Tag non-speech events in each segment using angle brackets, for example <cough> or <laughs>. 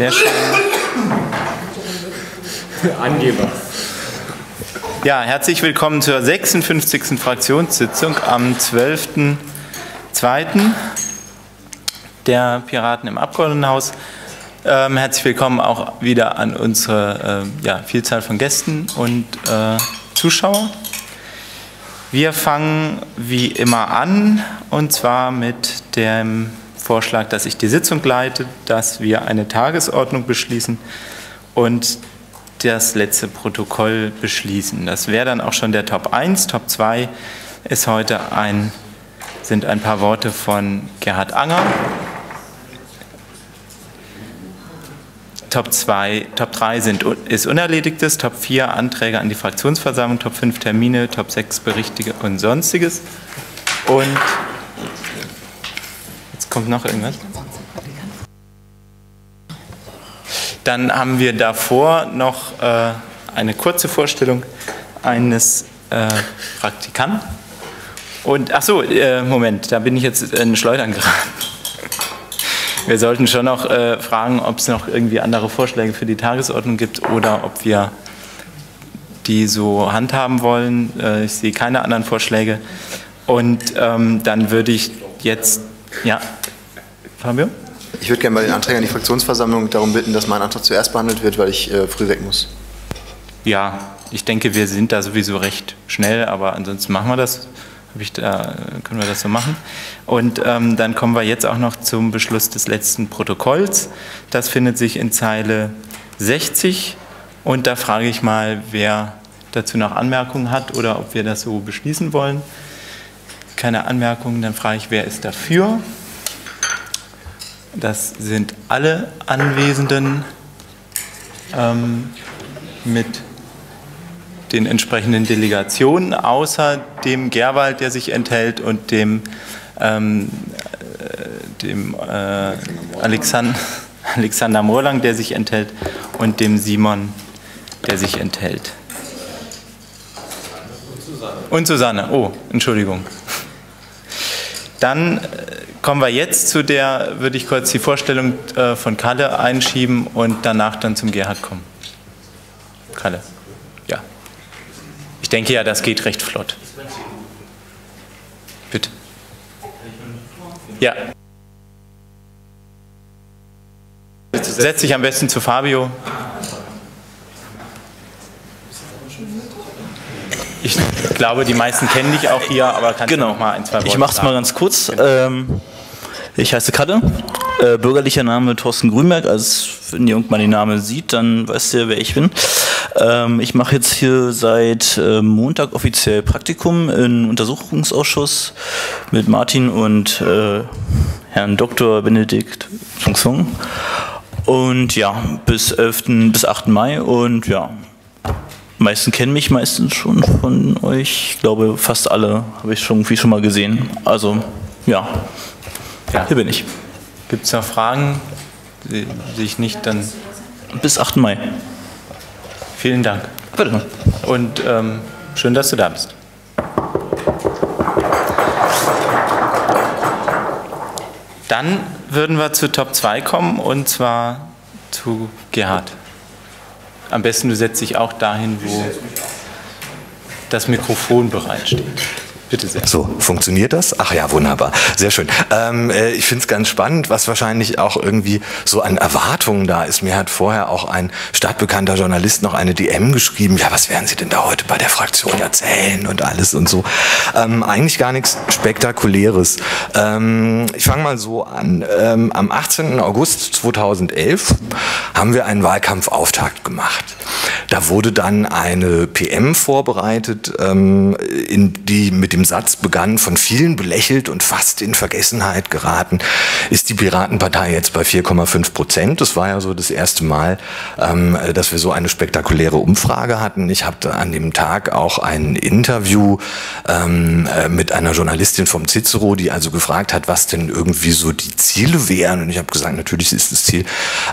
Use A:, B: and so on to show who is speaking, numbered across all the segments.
A: Sehr schön. Angeber. Ja, herzlich willkommen zur 56. Fraktionssitzung am 12.02. der Piraten im Abgeordnetenhaus. Ähm, herzlich willkommen auch wieder an unsere äh, ja, Vielzahl von Gästen und äh, Zuschauer. Wir fangen wie immer an und zwar mit dem Vorschlag, dass ich die Sitzung leite, dass wir eine Tagesordnung beschließen und das letzte Protokoll beschließen. Das wäre dann auch schon der Top 1. Top 2 ist heute ein, sind ein paar Worte von Gerhard Anger. Top 2, Top 3 sind, ist Unerledigtes, Top 4 Anträge an die Fraktionsversammlung, Top 5 Termine, Top 6 Berichte und Sonstiges. Und kommt noch irgendwas. Dann haben wir davor noch äh, eine kurze Vorstellung eines äh, Praktikanten. Und ach so, äh, Moment, da bin ich jetzt in Schleudern geraten. Wir sollten schon noch äh, fragen, ob es noch irgendwie andere Vorschläge für die Tagesordnung gibt oder ob wir die so handhaben wollen. Äh, ich sehe keine anderen Vorschläge. Und ähm, dann würde ich jetzt, ja, Fabio?
B: Ich würde gerne bei den Anträgen an die Fraktionsversammlung darum bitten, dass mein Antrag zuerst behandelt wird, weil ich äh, früh weg muss.
A: Ja, ich denke, wir sind da sowieso recht schnell, aber ansonsten machen wir das. Da, können wir das so machen. Und ähm, dann kommen wir jetzt auch noch zum Beschluss des letzten Protokolls. Das findet sich in Zeile 60. Und da frage ich mal, wer dazu noch Anmerkungen hat oder ob wir das so beschließen wollen. Keine Anmerkungen, dann frage ich, wer ist dafür? Das sind alle Anwesenden ähm, mit den entsprechenden Delegationen, außer dem Gerwald, der sich enthält, und dem, ähm, äh, dem äh, Alexander, <laughs> Alexander Morlang, der sich enthält, und dem Simon, der sich enthält. Und Susanne. Oh, Entschuldigung. Dann äh, kommen wir jetzt zu der, würde ich kurz die Vorstellung äh, von Kalle einschieben und danach dann zum Gerhard kommen. Kalle. Ja. Ich denke ja, das geht recht flott. Bitte. Ja. Setz dich am besten zu Fabio. Ich glaube, die meisten kennen dich auch hier, aber kannst
C: genau.
A: du noch mal ein, zwei Worte
C: Ich mache es mal ganz kurz. Ähm, ich heiße Kalle, äh, bürgerlicher Name Thorsten Grünberg. Also wenn irgendwann den Namen sieht, dann weißt ihr, wer ich bin. Ähm, ich mache jetzt hier seit äh, Montag offiziell Praktikum im Untersuchungsausschuss mit Martin und äh, Herrn Dr. Benedikt Fungsung. Und ja, bis 11. bis 8. Mai und ja, meisten kennen mich meistens schon von euch. Ich glaube, fast alle habe ich schon irgendwie schon mal gesehen. Also, ja, ja. hier bin ich.
A: Gibt es noch Fragen, die sich nicht dann.
C: Bis 8. Mai.
A: Vielen Dank.
C: Bitte.
A: Und ähm, schön, dass du da bist. Dann würden wir zu Top 2 kommen und zwar zu Gerhard. Am besten du setzt dich auch dahin, wo das Mikrofon bereitsteht. Bitte sehr.
D: So, funktioniert das? Ach ja, wunderbar. Sehr schön. Ähm, äh, ich finde es ganz spannend, was wahrscheinlich auch irgendwie so an Erwartungen da ist. Mir hat vorher auch ein stadtbekannter Journalist noch eine DM geschrieben. Ja, was werden Sie denn da heute bei der Fraktion erzählen und alles und so. Ähm, eigentlich gar nichts Spektakuläres. Ähm, ich fange mal so an. Ähm, am 18. August 2011 haben wir einen Wahlkampfauftakt gemacht. Da wurde dann eine PM vorbereitet, ähm, in die mit dem Satz begann, von vielen belächelt und fast in Vergessenheit geraten, ist die Piratenpartei jetzt bei 4,5 Prozent. Das war ja so das erste Mal, ähm, dass wir so eine spektakuläre Umfrage hatten. Ich habe an dem Tag auch ein Interview ähm, äh, mit einer Journalistin vom Cicero, die also gefragt hat, was denn irgendwie so die Ziele wären. Und ich habe gesagt, natürlich ist das Ziel,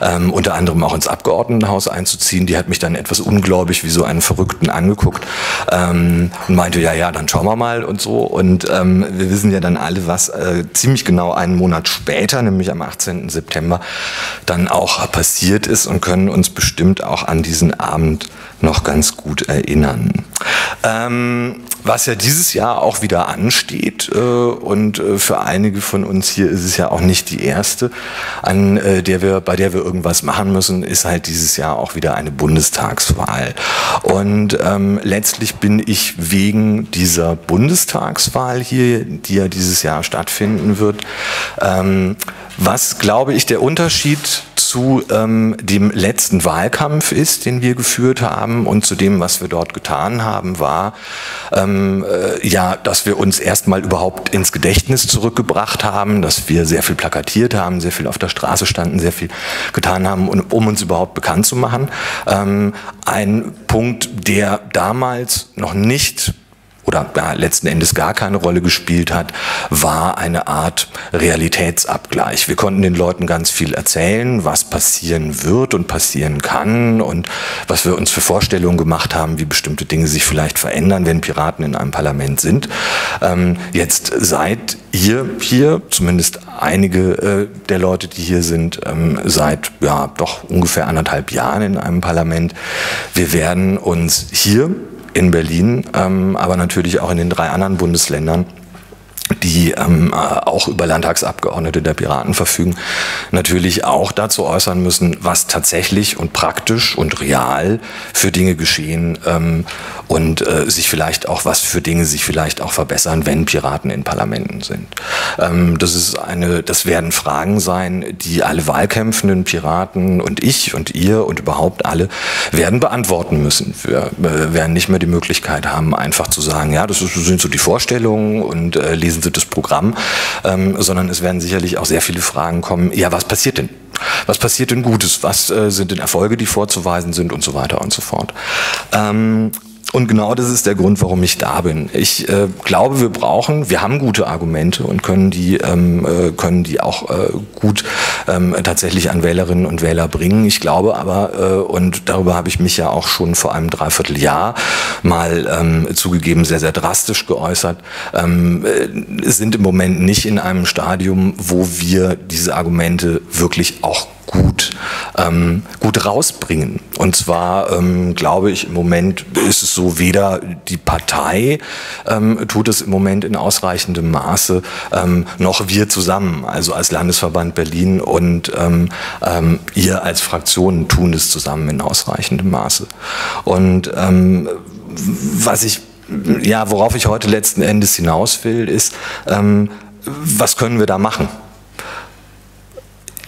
D: ähm, unter anderem auch ins Abgeordnetenhaus einzuziehen. Die hat mich dann etwas ungläubig wie so einen Verrückten angeguckt ähm, und meinte, ja, ja, dann schauen wir mal. Und und so. Und ähm, wir wissen ja dann alle, was äh, ziemlich genau einen Monat später, nämlich am 18. September, dann auch passiert ist und können uns bestimmt auch an diesen Abend noch ganz gut erinnern. Ähm, was ja dieses Jahr auch wieder ansteht äh, und äh, für einige von uns hier ist es ja auch nicht die erste, an äh, der wir, bei der wir irgendwas machen müssen, ist halt dieses Jahr auch wieder eine Bundestagswahl. Und ähm, letztlich bin ich wegen dieser Bundestagswahl hier, die ja dieses Jahr stattfinden wird, ähm, was, glaube ich, der Unterschied zu ähm, dem letzten Wahlkampf ist, den wir geführt haben und zu dem, was wir dort getan haben, war, ähm, äh, ja, dass wir uns erstmal überhaupt ins Gedächtnis zurückgebracht haben, dass wir sehr viel plakatiert haben, sehr viel auf der Straße standen, sehr viel getan haben, um, um uns überhaupt bekannt zu machen. Ähm, ein Punkt, der damals noch nicht oder ja, letzten Endes gar keine Rolle gespielt hat, war eine Art Realitätsabgleich. Wir konnten den Leuten ganz viel erzählen, was passieren wird und passieren kann und was wir uns für Vorstellungen gemacht haben, wie bestimmte Dinge sich vielleicht verändern, wenn Piraten in einem Parlament sind. Ähm, jetzt seid ihr hier, zumindest einige äh, der Leute, die hier sind, ähm, seit ja doch ungefähr anderthalb Jahren in einem Parlament. Wir werden uns hier in Berlin, ähm, aber natürlich auch in den drei anderen Bundesländern die ähm, äh, auch über Landtagsabgeordnete der Piraten verfügen, natürlich auch dazu äußern müssen, was tatsächlich und praktisch und real für Dinge geschehen ähm, und äh, sich vielleicht auch, was für Dinge sich vielleicht auch verbessern, wenn Piraten in Parlamenten sind. Ähm, das ist eine, das werden Fragen sein, die alle wahlkämpfenden Piraten und ich und ihr und überhaupt alle werden beantworten müssen. Wir äh, werden nicht mehr die Möglichkeit haben, einfach zu sagen, ja, das sind so die Vorstellungen und äh, lesen Das Programm, ähm, sondern es werden sicherlich auch sehr viele Fragen kommen. Ja, was passiert denn? Was passiert denn Gutes? Was äh, sind denn Erfolge, die vorzuweisen sind und so weiter und so fort? Ähm, und genau das ist der Grund, warum ich da bin. Ich äh, glaube, wir brauchen, wir haben gute Argumente und können die, ähm, äh, können die auch äh, gut ähm, tatsächlich an Wählerinnen und Wähler bringen. Ich glaube aber, äh, und darüber habe ich mich ja auch schon vor einem Dreivierteljahr mal ähm, zugegeben sehr, sehr drastisch geäußert, ähm, äh, sind im Moment nicht in einem Stadium, wo wir diese Argumente wirklich auch gut, ähm, gut rausbringen. Und zwar ähm, glaube ich, im Moment ist es so, weder die Partei ähm, tut es im Moment in ausreichendem Maße, ähm, noch wir zusammen, also als Landesverband Berlin und ähm, ähm, ihr als Fraktion tun es zusammen in ausreichendem Maße. Und ähm, was ich, ja, worauf ich heute letzten Endes hinaus will, ist, ähm, was können wir da machen?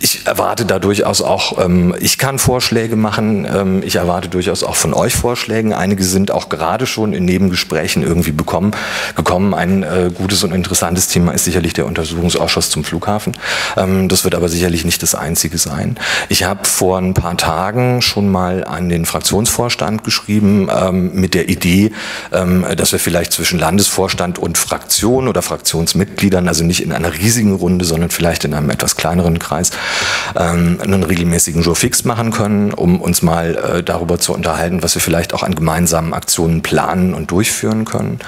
D: Ich erwarte da durchaus auch, ähm, ich kann Vorschläge machen, ähm, ich erwarte durchaus auch von euch Vorschläge. Einige sind auch gerade schon in Nebengesprächen irgendwie bekommen, gekommen. Ein äh, gutes und interessantes Thema ist sicherlich der Untersuchungsausschuss zum Flughafen. Ähm, das wird aber sicherlich nicht das einzige sein. Ich habe vor ein paar Tagen schon mal an den Fraktionsvorstand geschrieben ähm, mit der Idee, ähm, dass wir vielleicht zwischen Landesvorstand und Fraktion oder Fraktionsmitgliedern, also nicht in einer riesigen Runde, sondern vielleicht in einem etwas kleineren Kreis, ähm, einen regelmäßigen Jour fix machen können, um uns mal äh, darüber zu unterhalten, was wir vielleicht auch an gemeinsamen Aktionen planen und durchführen können.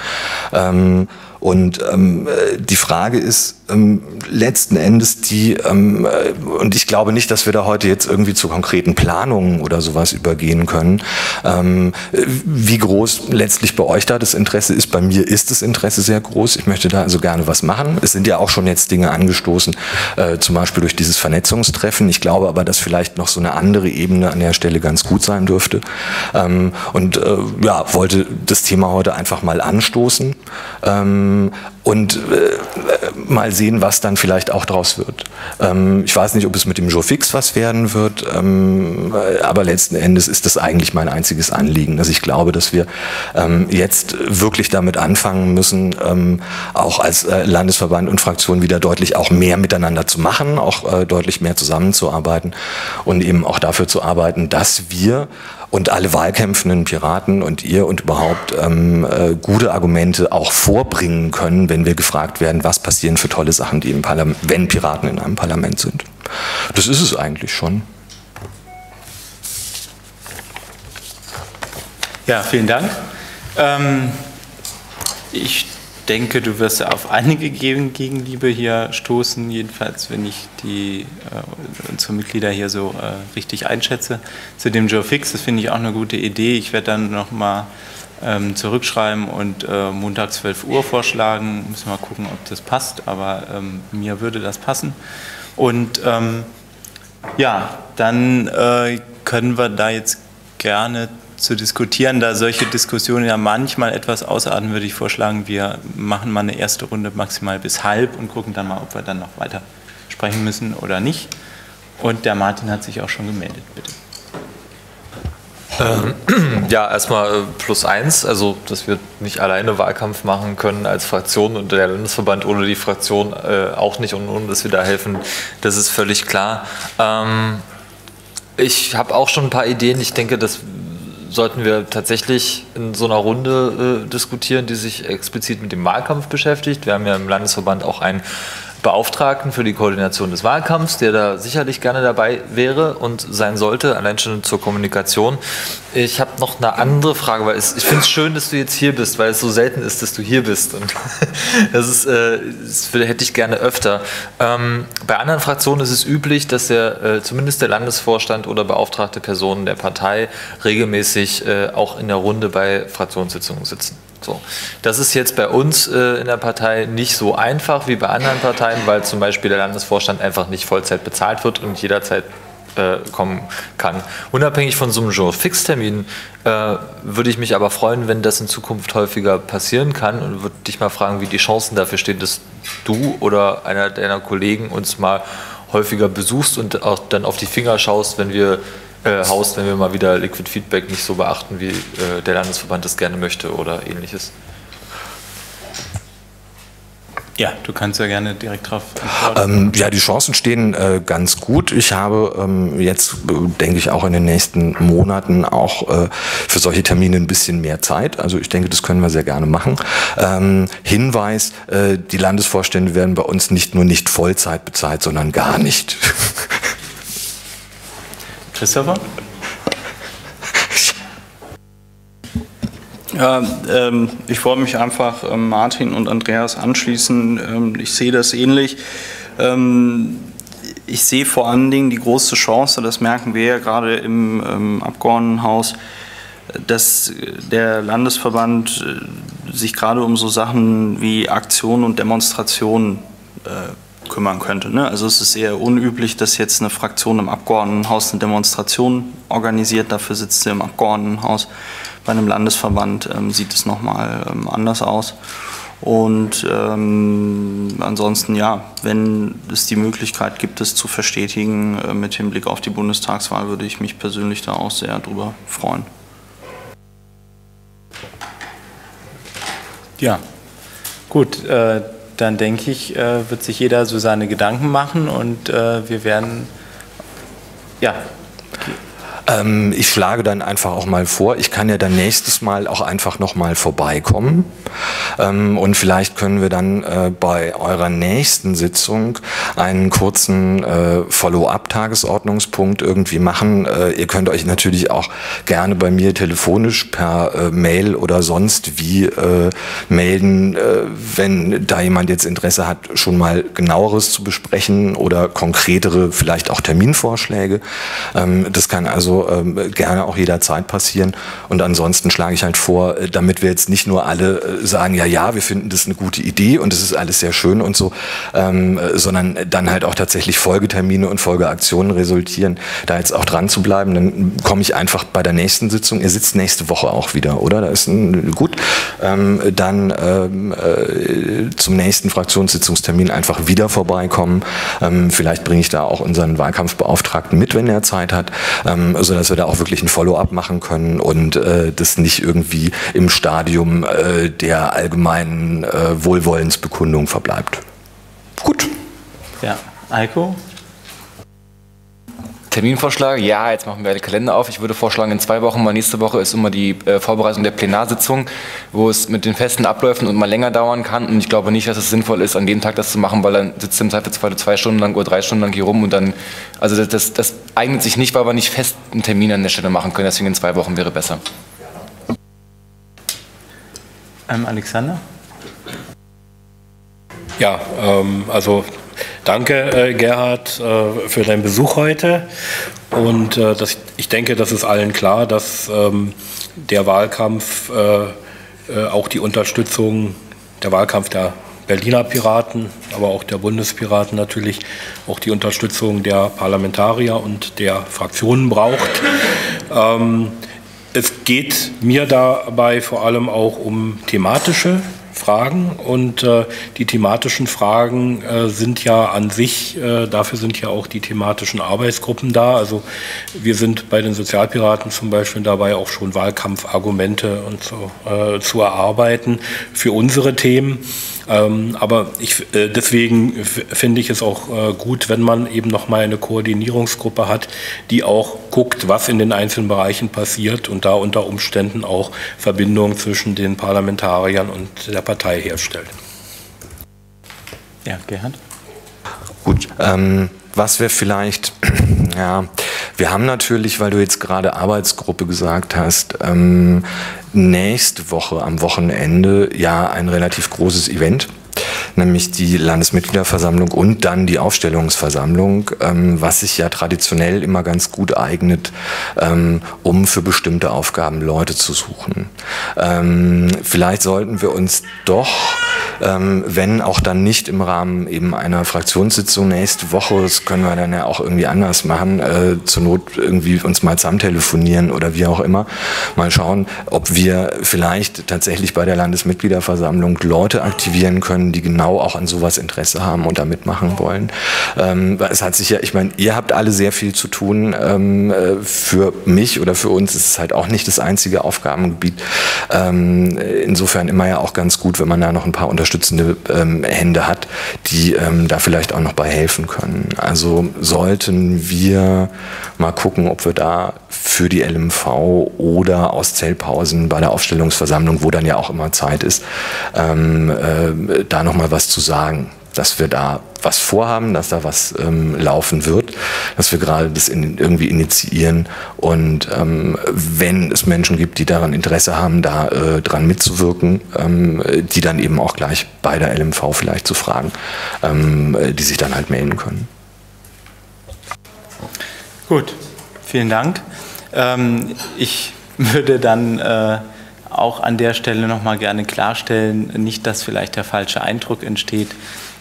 D: Ähm, und ähm, äh, die Frage ist ähm, letzten Endes die, ähm, äh, und ich glaube nicht, dass wir da heute jetzt irgendwie zu konkreten Planungen oder sowas übergehen können, ähm, wie groß letztlich bei euch da das Interesse ist. Bei mir ist das Interesse sehr groß. Ich möchte da also gerne was machen. Es sind ja auch schon jetzt Dinge angestoßen, äh, zum Beispiel durch dieses Vernetzungstreffen. Ich glaube aber, dass vielleicht noch so eine andere Ebene an der Stelle ganz gut sein dürfte. Ähm, und äh, ja, wollte das Thema heute einfach mal anstoßen. Ähm, ähm, und äh, mal sehen, was dann vielleicht auch daraus wird. Ähm, ich weiß nicht, ob es mit dem Joe Fix was werden wird, ähm, aber letzten Endes ist das eigentlich mein einziges Anliegen. Also ich glaube, dass wir ähm, jetzt wirklich damit anfangen müssen, ähm, auch als äh, Landesverband und Fraktion wieder deutlich auch mehr miteinander zu machen, auch äh, deutlich mehr zusammenzuarbeiten und eben auch dafür zu arbeiten, dass wir und alle wahlkämpfenden Piraten und ihr und überhaupt ähm, äh, gute Argumente auch vorbringen können, wenn wir gefragt werden, was passieren für tolle Sachen, die im Parlament, wenn Piraten in einem Parlament sind. Das ist es eigentlich schon.
A: Ja, vielen Dank. Ähm, ich denke, du wirst auf einige Gegenliebe hier stoßen, jedenfalls wenn ich die äh, unsere Mitglieder hier so äh, richtig einschätze. Zu dem Joe Fix, das finde ich auch eine gute Idee. Ich werde dann nochmal ähm, zurückschreiben und äh, Montag 12 Uhr vorschlagen. Müssen wir mal gucken, ob das passt, aber ähm, mir würde das passen. Und ähm, ja, dann äh, können wir da jetzt gerne zu diskutieren. Da solche Diskussionen ja manchmal etwas ausarten, würde ich vorschlagen, wir machen mal eine erste Runde maximal bis halb und gucken dann mal, ob wir dann noch weiter sprechen müssen oder nicht. Und der Martin hat sich auch schon gemeldet, bitte.
E: Ähm, <clears throat> ja, erstmal äh, plus eins, also dass wir nicht alleine Wahlkampf machen können als Fraktion und der Landesverband ohne die Fraktion äh, auch nicht und ohne dass wir da helfen, das ist völlig klar. Ähm, ich habe auch schon ein paar Ideen. Ich denke, das sollten wir tatsächlich in so einer Runde äh, diskutieren, die sich explizit mit dem Wahlkampf beschäftigt. Wir haben ja im Landesverband auch ein Beauftragten für die Koordination des Wahlkampfs, der da sicherlich gerne dabei wäre und sein sollte, allein schon zur Kommunikation. Ich habe noch eine andere Frage, weil es, ich finde es schön, dass du jetzt hier bist, weil es so selten ist, dass du hier bist. Und <laughs> das, ist, äh, das hätte ich gerne öfter. Ähm, bei anderen Fraktionen ist es üblich, dass der, äh, zumindest der Landesvorstand oder beauftragte Personen der Partei regelmäßig äh, auch in der Runde bei Fraktionssitzungen sitzen. So. Das ist jetzt bei uns äh, in der Partei nicht so einfach wie bei anderen Parteien, weil zum Beispiel der Landesvorstand einfach nicht Vollzeit bezahlt wird und jederzeit äh, kommen kann. Unabhängig von so einem Jour-Fixtermin äh, würde ich mich aber freuen, wenn das in Zukunft häufiger passieren kann und würde dich mal fragen, wie die Chancen dafür stehen, dass du oder einer deiner Kollegen uns mal häufiger besuchst und auch dann auf die Finger schaust, wenn wir äh, Haus, wenn wir mal wieder Liquid Feedback nicht so beachten, wie äh, der Landesverband es gerne möchte oder ähnliches.
A: Ja, du kannst ja gerne direkt drauf
D: ähm, ja, die Chancen stehen äh, ganz gut. Ich habe ähm, jetzt, äh, denke ich, auch in den nächsten Monaten auch äh, für solche Termine ein bisschen mehr Zeit. Also ich denke, das können wir sehr gerne machen. Ähm, Hinweis, äh, die Landesvorstände werden bei uns nicht nur nicht Vollzeit bezahlt, sondern gar nicht. <laughs>
A: Christopher? <laughs>
F: Ja, ähm, ich wollte mich einfach ähm, Martin und Andreas anschließen. Ähm, ich sehe das ähnlich. Ähm, ich sehe vor allen Dingen die große Chance, das merken wir ja gerade im ähm, Abgeordnetenhaus, dass der Landesverband äh, sich gerade um so Sachen wie Aktionen und Demonstrationen äh, kümmern könnte. Ne? Also es ist eher unüblich, dass jetzt eine Fraktion im Abgeordnetenhaus eine Demonstration organisiert. Dafür sitzt sie im Abgeordnetenhaus. Bei einem Landesverband ähm, sieht es nochmal ähm, anders aus. Und ähm, ansonsten, ja, wenn es die Möglichkeit gibt, es zu verstetigen äh, mit Hinblick auf die Bundestagswahl, würde ich mich persönlich da auch sehr drüber freuen.
A: Ja, gut. Äh dann denke ich, äh, wird sich jeder so seine Gedanken machen und äh, wir werden, ja,
D: ähm, ich schlage dann einfach auch mal vor, ich kann ja dann nächstes Mal auch einfach nochmal vorbeikommen. Ähm, und vielleicht können wir dann äh, bei eurer nächsten Sitzung einen kurzen äh, Follow-up-Tagesordnungspunkt irgendwie machen. Äh, ihr könnt euch natürlich auch gerne bei mir telefonisch per äh, Mail oder sonst wie äh, melden, äh, wenn da jemand jetzt Interesse hat, schon mal genaueres zu besprechen oder konkretere, vielleicht auch Terminvorschläge. Ähm, das kann also ähm, gerne auch jederzeit passieren. Und ansonsten schlage ich halt vor, äh, damit wir jetzt nicht nur alle äh, sagen, ja, ja, wir finden das eine gute Idee und es ist alles sehr schön und so, ähm, äh, sondern dann halt auch tatsächlich Folgetermine und Folgeaktionen resultieren, da jetzt auch dran zu bleiben. Dann komme ich einfach bei der nächsten Sitzung, ihr sitzt nächste Woche auch wieder, oder? Da ist ein, gut. Ähm, dann ähm, äh, zum nächsten Fraktionssitzungstermin einfach wieder vorbeikommen. Ähm, vielleicht bringe ich da auch unseren Wahlkampfbeauftragten mit, wenn er Zeit hat. Ähm, sodass wir da auch wirklich ein Follow-up machen können und äh, das nicht irgendwie im Stadium äh, der allgemeinen äh, Wohlwollensbekundung verbleibt. Gut.
A: Ja, Eiko?
G: Terminvorschlag, ja, jetzt machen wir den Kalender auf. Ich würde vorschlagen, in zwei Wochen, mal nächste Woche ist immer die äh, Vorbereitung der Plenarsitzung, wo es mit den festen Abläufen und mal länger dauern kann. Und ich glaube nicht, dass es sinnvoll ist, an dem Tag das zu machen, weil dann sitzt im Zweifelsfall zwei Stunden lang oder drei Stunden lang hier rum und dann, also das, das, das eignet sich nicht, weil wir nicht fest einen Termin an der Stelle machen können. Deswegen in zwei Wochen wäre besser.
A: Ähm, Alexander?
H: Ja, ähm, also danke äh, Gerhard äh, für deinen Besuch heute. Und äh, das, ich denke, das ist allen klar, dass ähm, der Wahlkampf äh, äh, auch die Unterstützung, der Wahlkampf der Berliner Piraten, aber auch der Bundespiraten natürlich auch die Unterstützung der Parlamentarier und der Fraktionen braucht. Ähm, es geht mir dabei vor allem auch um thematische Fragen und äh, die thematischen Fragen äh, sind ja an sich, äh, dafür sind ja auch die thematischen Arbeitsgruppen da. Also wir sind bei den Sozialpiraten zum Beispiel dabei auch schon Wahlkampfargumente und so äh, zu erarbeiten für unsere Themen. Ähm, aber ich, äh, deswegen finde ich es auch äh, gut, wenn man eben noch mal eine Koordinierungsgruppe hat, die auch guckt, was in den einzelnen Bereichen passiert und da unter Umständen auch Verbindungen zwischen den Parlamentariern und der Partei herstellt.
A: Ja, Gerhard?
D: Gut, ähm, was wir vielleicht, <clears throat> ja, wir haben natürlich, weil du jetzt gerade Arbeitsgruppe gesagt hast, ähm, nächste Woche am Wochenende ja ein relativ großes Event nämlich die Landesmitgliederversammlung und dann die Aufstellungsversammlung, ähm, was sich ja traditionell immer ganz gut eignet, ähm, um für bestimmte Aufgaben Leute zu suchen. Ähm, vielleicht sollten wir uns doch, ähm, wenn auch dann nicht im Rahmen eben einer Fraktionssitzung nächste Woche, das können wir dann ja auch irgendwie anders machen, äh, zur Not irgendwie uns mal zusammen telefonieren oder wie auch immer, mal schauen, ob wir vielleicht tatsächlich bei der Landesmitgliederversammlung Leute aktivieren können, die genau auch an sowas Interesse haben und da mitmachen wollen. Ähm, es hat sich ja, ich meine, ihr habt alle sehr viel zu tun. Ähm, äh, für mich oder für uns ist es halt auch nicht das einzige Aufgabengebiet. Ähm, insofern immer ja auch ganz gut, wenn man da noch ein paar unterstützende ähm, Hände hat, die ähm, da vielleicht auch noch bei helfen können. Also sollten wir mal gucken, ob wir da für die LMV oder aus Zellpausen bei der Aufstellungsversammlung, wo dann ja auch immer Zeit ist, ähm, äh, da nochmal was zu sagen. Dass wir da was vorhaben, dass da was ähm, laufen wird, dass wir gerade das in, irgendwie initiieren und ähm, wenn es Menschen gibt, die daran Interesse haben, da äh, dran mitzuwirken, ähm, die dann eben auch gleich bei der LMV vielleicht zu fragen, ähm, die sich dann halt melden können.
A: Gut, vielen Dank. Ähm, ich <laughs> würde dann äh, auch an der Stelle nochmal gerne klarstellen, nicht, dass vielleicht der falsche Eindruck entsteht.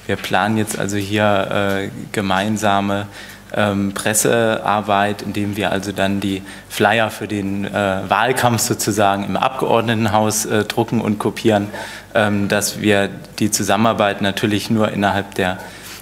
A: Wir planen jetzt also hier äh, gemeinsame ähm, Pressearbeit, indem wir also dann die Flyer für den äh, Wahlkampf sozusagen im Abgeordnetenhaus äh, drucken und kopieren, ähm, dass wir die Zusammenarbeit natürlich nur innerhalb der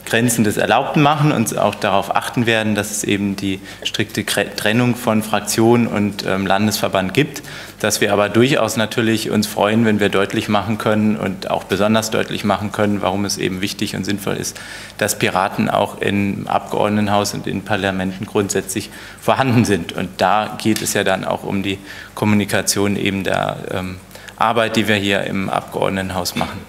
A: Grenzen des Erlaubten machen und auch darauf achten werden, dass es eben die strikte Trennung von Fraktion und ähm, Landesverband gibt, dass wir aber durchaus natürlich uns freuen, wenn wir deutlich machen können und auch besonders deutlich machen können, warum es eben wichtig und sinnvoll ist, dass Piraten auch im Abgeordnetenhaus und in Parlamenten grundsätzlich vorhanden sind. Und da geht es ja dann auch um die Kommunikation eben der ähm, Arbeit, die wir hier im Abgeordnetenhaus machen.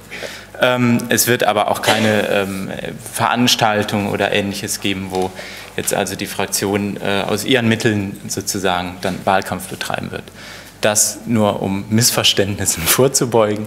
A: Ähm, es wird aber auch keine ähm, Veranstaltung oder ähnliches geben, wo jetzt also die Fraktion äh, aus ihren Mitteln sozusagen dann Wahlkampf betreiben wird. Das nur um Missverständnissen <laughs> vorzubeugen,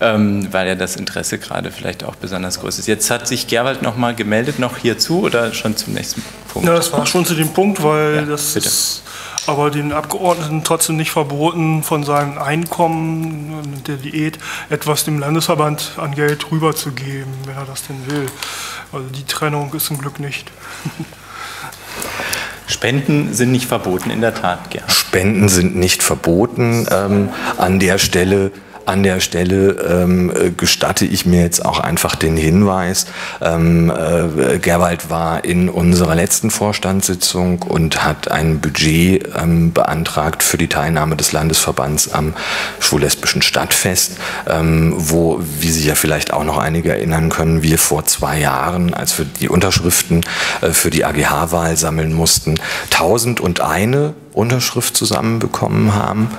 A: ähm, weil ja das Interesse gerade vielleicht auch besonders groß ist. Jetzt hat sich Gerwald noch mal gemeldet, noch hierzu oder schon zum nächsten Punkt?
I: Ja, das war schon zu dem Punkt, weil ja, das bitte. ist aber den Abgeordneten trotzdem nicht verboten, von seinem Einkommen der Diät etwas dem Landesverband an Geld rüberzugeben, wenn er das denn will. Also die Trennung ist zum Glück nicht.
A: Spenden sind nicht verboten, in der Tat.
D: Gerhard. Spenden sind nicht verboten. Ähm, an der Stelle an der Stelle ähm, äh, gestatte ich mir jetzt auch einfach den Hinweis, ähm, äh, Gerwald war in unserer letzten Vorstandssitzung und hat ein Budget ähm, beantragt für die Teilnahme des Landesverbands am schwul-lesbischen Stadtfest, ähm, wo, wie sich ja vielleicht auch noch einige erinnern können, wir vor zwei Jahren, als wir die Unterschriften äh, für die AGH-Wahl sammeln mussten, tausend und eine Unterschrift zusammenbekommen haben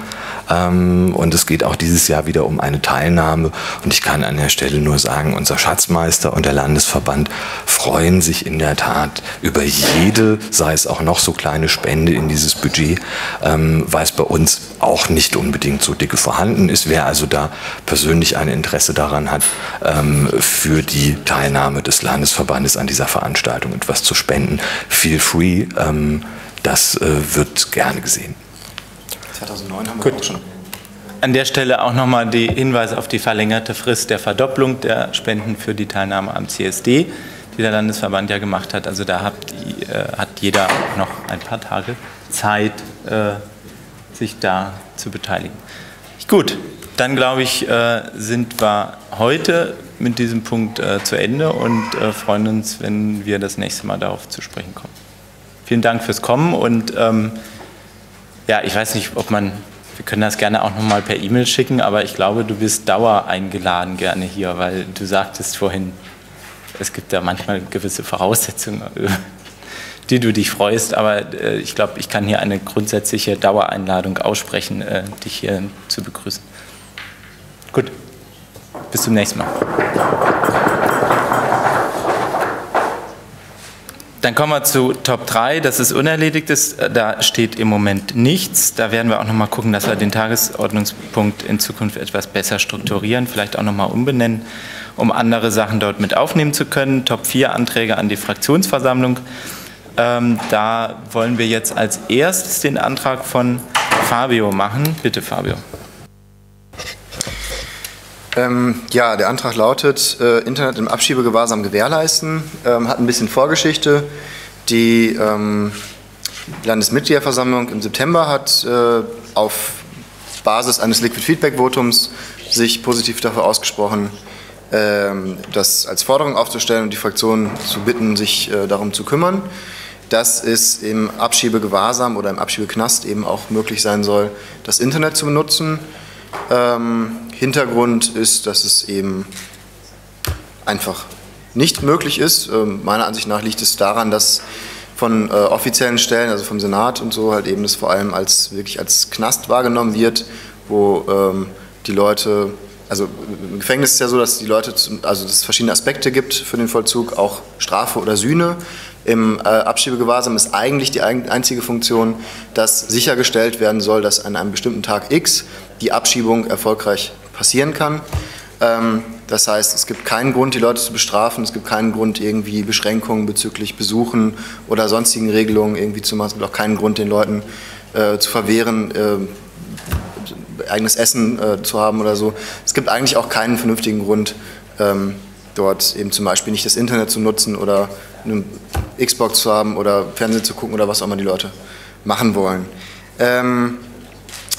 D: Ähm, und es geht auch dieses Jahr wieder um eine Teilnahme. Und ich kann an der Stelle nur sagen, unser Schatzmeister und der Landesverband freuen sich in der Tat über jede, sei es auch noch so kleine Spende in dieses Budget, ähm, weil es bei uns auch nicht unbedingt so dicke vorhanden ist. Wer also da persönlich ein Interesse daran hat, ähm, für die Teilnahme des Landesverbandes an dieser Veranstaltung etwas zu spenden, feel free. Das äh, wird gerne gesehen.
A: 2009 haben wir Gut. auch schon. An der Stelle auch nochmal die Hinweise auf die verlängerte Frist der Verdopplung der Spenden für die Teilnahme am CSD, die der Landesverband ja gemacht hat. Also da hat, äh, hat jeder noch ein paar Tage Zeit, äh, sich da zu beteiligen. Gut, dann glaube ich, äh, sind wir heute mit diesem Punkt äh, zu Ende und äh, freuen uns, wenn wir das nächste Mal darauf zu sprechen kommen. Vielen Dank fürs Kommen und ähm, ja, ich weiß nicht, ob man, wir können das gerne auch nochmal per E-Mail schicken, aber ich glaube, du bist dauer eingeladen gerne hier, weil du sagtest vorhin, es gibt da manchmal gewisse Voraussetzungen, <laughs> die du dich freust, aber äh, ich glaube, ich kann hier eine grundsätzliche Dauereinladung aussprechen, äh, dich hier zu begrüßen. Gut, bis zum nächsten Mal. Dann kommen wir zu Top 3, das ist unerledigtes, da steht im Moment nichts. Da werden wir auch nochmal gucken, dass wir den Tagesordnungspunkt in Zukunft etwas besser strukturieren, vielleicht auch nochmal umbenennen, um andere Sachen dort mit aufnehmen zu können. Top 4 Anträge an die Fraktionsversammlung. Ähm, da wollen wir jetzt als erstes den Antrag von Fabio machen. Bitte, Fabio.
B: Ähm, ja, der Antrag lautet, äh, Internet im Abschiebegewahrsam gewährleisten, ähm, hat ein bisschen Vorgeschichte. Die ähm, Landesmitgliederversammlung im September hat äh, auf Basis eines Liquid Feedback Votums sich positiv dafür ausgesprochen, ähm, das als Forderung aufzustellen und die Fraktionen zu bitten, sich äh, darum zu kümmern, dass es im Abschiebegewahrsam oder im Abschiebeknast eben auch möglich sein soll, das Internet zu benutzen. Ähm, Hintergrund ist, dass es eben einfach nicht möglich ist. Ähm, meiner Ansicht nach liegt es daran, dass von äh, offiziellen Stellen, also vom Senat und so, halt eben das vor allem als wirklich als Knast wahrgenommen wird, wo ähm, die Leute, also im Gefängnis ist ja so, dass die Leute, also dass es verschiedene Aspekte gibt für den Vollzug, auch Strafe oder Sühne. Im äh, Abschiebegewahrsam ist eigentlich die einzige Funktion, dass sichergestellt werden soll, dass an einem bestimmten Tag X die Abschiebung erfolgreich passieren kann. Ähm, das heißt, es gibt keinen Grund, die Leute zu bestrafen, es gibt keinen Grund, irgendwie Beschränkungen bezüglich Besuchen oder sonstigen Regelungen irgendwie zu machen. Es gibt auch keinen Grund, den Leuten äh, zu verwehren, äh, eigenes Essen äh, zu haben oder so. Es gibt eigentlich auch keinen vernünftigen Grund, ähm, dort eben zum Beispiel nicht das Internet zu nutzen oder eine Xbox zu haben oder Fernsehen zu gucken oder was auch immer die Leute machen wollen. Ähm,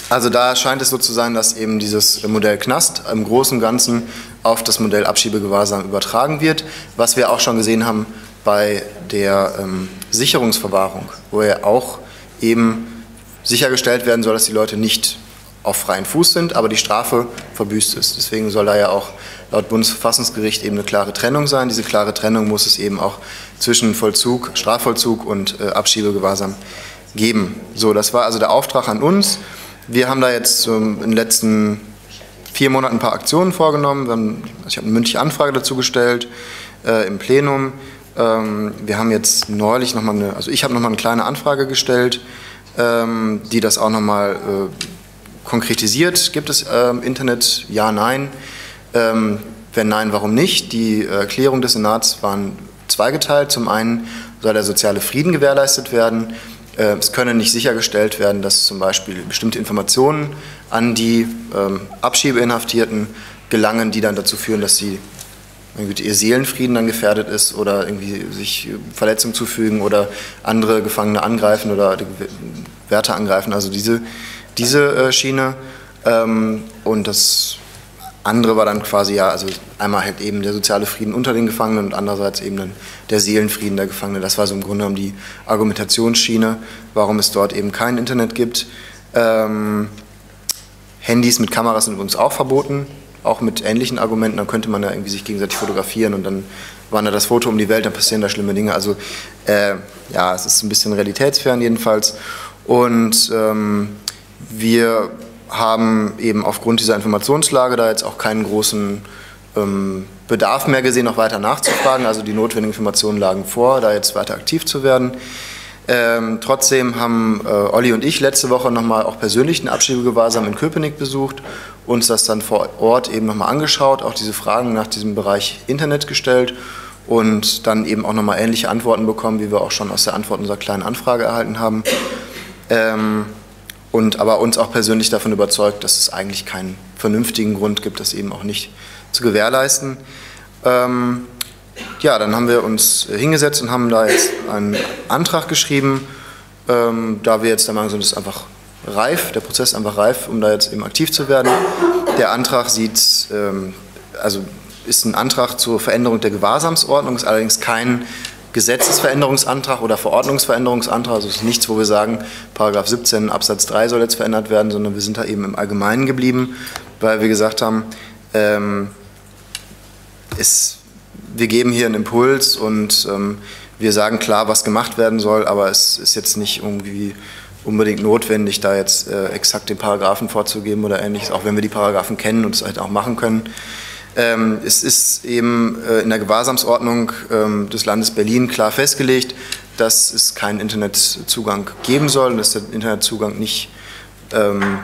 B: also da scheint es so zu sein, dass eben dieses Modell Knast im Großen und Ganzen auf das Modell Abschiebegewahrsam übertragen wird, was wir auch schon gesehen haben bei der ähm, Sicherungsverwahrung, wo ja auch eben sichergestellt werden soll, dass die Leute nicht auf freien Fuß sind, aber die Strafe verbüßt ist. Deswegen soll da ja auch laut Bundesverfassungsgericht eben eine klare Trennung sein. Diese klare Trennung muss es eben auch zwischen Vollzug, Strafvollzug und äh, Abschiebegewahrsam geben. So, das war also der Auftrag an uns. Wir haben da jetzt ähm, in den letzten vier Monaten ein paar Aktionen vorgenommen. Haben, also ich habe eine mündliche Anfrage dazu gestellt äh, im Plenum. Ähm, wir haben jetzt neulich nochmal eine, also ich habe nochmal eine kleine Anfrage gestellt, ähm, die das auch nochmal äh, konkretisiert. Gibt es äh, Internet? Ja, nein. Ähm, wenn nein, warum nicht? Die Erklärung des Senats waren zweigeteilt. Zum einen soll der soziale Frieden gewährleistet werden. Äh, es könne nicht sichergestellt werden, dass zum Beispiel bestimmte Informationen an die ähm, Abschiebeinhaftierten gelangen, die dann dazu führen, dass sie ihr Seelenfrieden dann gefährdet ist oder irgendwie sich Verletzungen zufügen oder andere Gefangene angreifen oder Werte angreifen. Also diese, diese äh, Schiene. Ähm, und das andere war dann quasi ja, also einmal halt eben der soziale Frieden unter den Gefangenen und andererseits eben dann der Seelenfrieden der Gefangenen. Das war so im Grunde genommen die Argumentationsschiene, warum es dort eben kein Internet gibt. Ähm, Handys mit Kameras sind übrigens auch verboten, auch mit ähnlichen Argumenten. Dann könnte man ja irgendwie sich gegenseitig fotografieren und dann wandert das Foto um die Welt, dann passieren da schlimme Dinge. Also äh, ja, es ist ein bisschen realitätsfern jedenfalls. Und ähm, wir haben eben aufgrund dieser Informationslage da jetzt auch keinen großen ähm, Bedarf mehr gesehen, noch weiter nachzufragen. Also die notwendigen Informationen lagen vor, da jetzt weiter aktiv zu werden. Ähm, trotzdem haben äh, Olli und ich letzte Woche nochmal auch persönlich den Abschiebegewahrsam in Köpenick besucht, uns das dann vor Ort eben nochmal angeschaut, auch diese Fragen nach diesem Bereich Internet gestellt und dann eben auch nochmal ähnliche Antworten bekommen, wie wir auch schon aus der Antwort unserer kleinen Anfrage erhalten haben. Ähm, und aber uns auch persönlich davon überzeugt, dass es eigentlich keinen vernünftigen Grund gibt, das eben auch nicht zu gewährleisten. Ähm, ja, dann haben wir uns hingesetzt und haben da jetzt einen Antrag geschrieben, ähm, da wir jetzt der Meinung sind, es ist einfach reif, der Prozess ist einfach reif, um da jetzt eben aktiv zu werden. Der Antrag sieht, ähm, also ist ein Antrag zur Veränderung der Gewahrsamsordnung, ist allerdings kein Gesetzesveränderungsantrag oder Verordnungsveränderungsantrag. Also es ist nichts, wo wir sagen, Paragraph 17 Absatz 3 soll jetzt verändert werden, sondern wir sind da eben im Allgemeinen geblieben, weil wir gesagt haben, ähm, es, wir geben hier einen Impuls und ähm, wir sagen klar, was gemacht werden soll, aber es ist jetzt nicht irgendwie unbedingt notwendig, da jetzt äh, exakt den Paragraphen vorzugeben oder ähnliches, auch wenn wir die Paragraphen kennen und es halt auch machen können. Ähm, es ist eben äh, in der Gewahrsamsordnung ähm, des Landes Berlin klar festgelegt, dass es keinen Internetzugang geben soll und dass der Internetzugang nicht, ähm,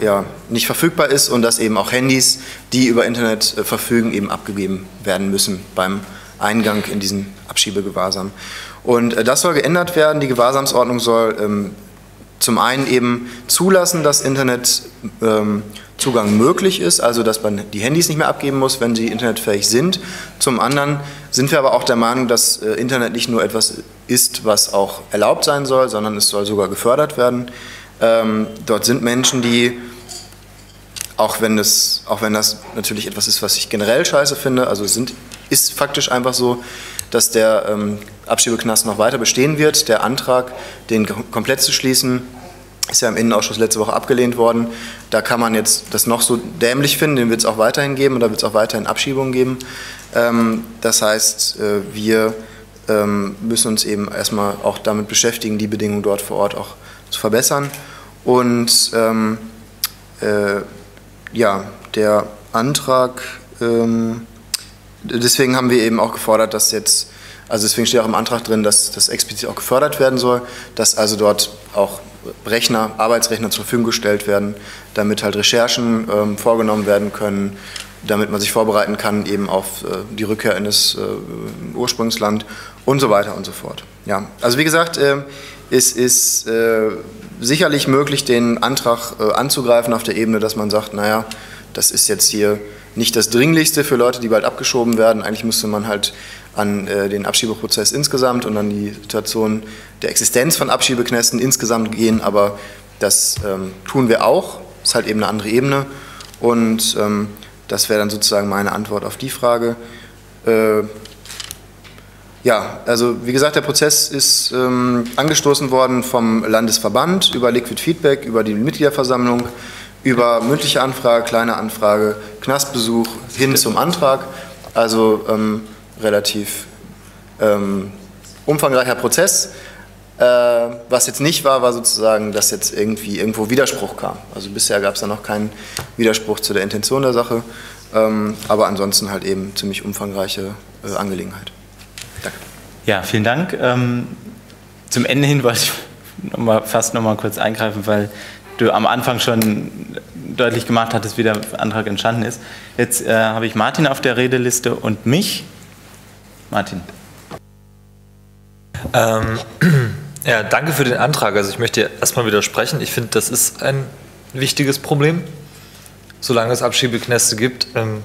B: ja, nicht verfügbar ist und dass eben auch Handys, die über Internet äh, verfügen, eben abgegeben werden müssen beim Eingang in diesen Abschiebegewahrsam. Und äh, das soll geändert werden. Die Gewahrsamsordnung soll ähm, zum einen eben zulassen, dass Internet ähm, Zugang möglich ist, also dass man die Handys nicht mehr abgeben muss, wenn sie internetfähig sind. Zum anderen sind wir aber auch der Meinung, dass äh, Internet nicht nur etwas ist, was auch erlaubt sein soll, sondern es soll sogar gefördert werden. Ähm, dort sind Menschen, die, auch wenn, das, auch wenn das natürlich etwas ist, was ich generell scheiße finde, also sind, ist faktisch einfach so, dass der ähm, Abschiebeknast noch weiter bestehen wird. Der Antrag, den komplett zu schließen, ist ja im Innenausschuss letzte Woche abgelehnt worden. Da kann man jetzt das noch so dämlich finden, den wird es auch weiterhin geben und da wird es auch weiterhin Abschiebungen geben. Ähm, das heißt, äh, wir ähm, müssen uns eben erstmal auch damit beschäftigen, die Bedingungen dort vor Ort auch zu verbessern. Und ähm, äh, ja, der Antrag, ähm, deswegen haben wir eben auch gefordert, dass jetzt, also deswegen steht auch im Antrag drin, dass das explizit auch gefördert werden soll, dass also dort auch Rechner, Arbeitsrechner zur Verfügung gestellt werden, damit halt Recherchen ähm, vorgenommen werden können, damit man sich vorbereiten kann eben auf äh, die Rückkehr in das äh, Ursprungsland und so weiter und so fort. Ja, also wie gesagt, äh, es ist äh, sicherlich möglich, den Antrag äh, anzugreifen auf der Ebene, dass man sagt, naja, das ist jetzt hier nicht das Dringlichste für Leute, die bald abgeschoben werden. Eigentlich müsste man halt an äh, den Abschiebeprozess insgesamt und an die Situation der Existenz von Abschiebeknästen insgesamt gehen, aber das ähm, tun wir auch, ist halt eben eine andere Ebene und ähm, das wäre dann sozusagen meine Antwort auf die Frage. Äh, ja, also wie gesagt, der Prozess ist ähm, angestoßen worden vom Landesverband über Liquid Feedback, über die Mitgliederversammlung, über mündliche Anfrage, kleine Anfrage, Knastbesuch hin zum Antrag. Also ähm, relativ ähm, umfangreicher Prozess. Äh, was jetzt nicht war, war sozusagen, dass jetzt irgendwie irgendwo Widerspruch kam. Also bisher gab es da noch keinen Widerspruch zu der Intention der Sache, ähm, aber ansonsten halt eben ziemlich umfangreiche äh, Angelegenheit.
A: Danke. Ja, vielen Dank. Ähm, zum Ende hin wollte ich noch mal, fast noch mal kurz eingreifen, weil du am Anfang schon deutlich gemacht hattest, wie der Antrag entstanden ist. Jetzt äh, habe ich Martin auf der Redeliste und mich. Martin.
E: Ähm, <clears throat> ja, danke für den Antrag. Also ich möchte erstmal widersprechen. Ich finde, das ist ein wichtiges Problem. Solange es Abschiebeknäste gibt, ähm,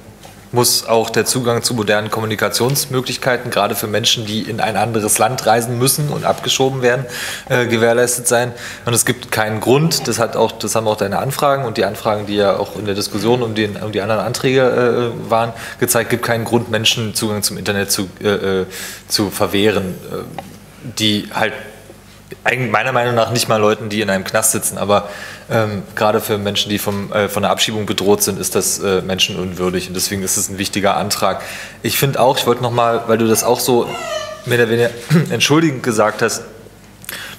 E: muss auch der Zugang zu modernen Kommunikationsmöglichkeiten, gerade für Menschen, die in ein anderes Land reisen müssen und abgeschoben werden, äh, gewährleistet sein. Und es gibt keinen Grund, das, hat auch, das haben auch deine Anfragen und die Anfragen, die ja auch in der Diskussion um, den, um die anderen Anträge äh, waren, gezeigt, gibt keinen Grund, Menschen Zugang zum Internet zu, äh, äh zu verwehren, äh, die halt meiner Meinung nach nicht mal Leuten, die in einem Knast sitzen, aber ähm, gerade für Menschen, die vom, äh, von der Abschiebung bedroht sind, ist das äh, menschenunwürdig und deswegen ist es ein wichtiger Antrag. Ich finde auch, ich wollte nochmal, weil du das auch so mehr oder weniger <clears throat> entschuldigend gesagt hast,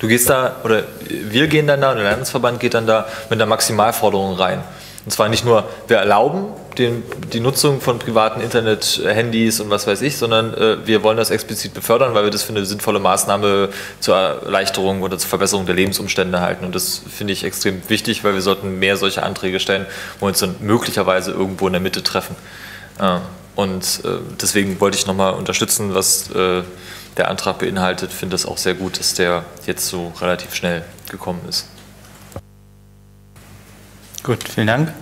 E: Du gehst da, oder wir gehen dann da, und der Landesverband geht dann da mit einer Maximalforderung rein. Und zwar nicht nur, wir erlauben den, die Nutzung von privaten Internet-Handys und was weiß ich, sondern äh, wir wollen das explizit befördern, weil wir das für eine sinnvolle Maßnahme zur Erleichterung oder zur Verbesserung der Lebensumstände halten. Und das finde ich extrem wichtig, weil wir sollten mehr solche Anträge stellen, wo wir uns dann möglicherweise irgendwo in der Mitte treffen. Äh, und äh, deswegen wollte ich nochmal unterstützen, was äh, der Antrag beinhaltet. Finde es auch sehr gut, dass der jetzt so relativ schnell gekommen ist.
A: Gut, vielen Dank.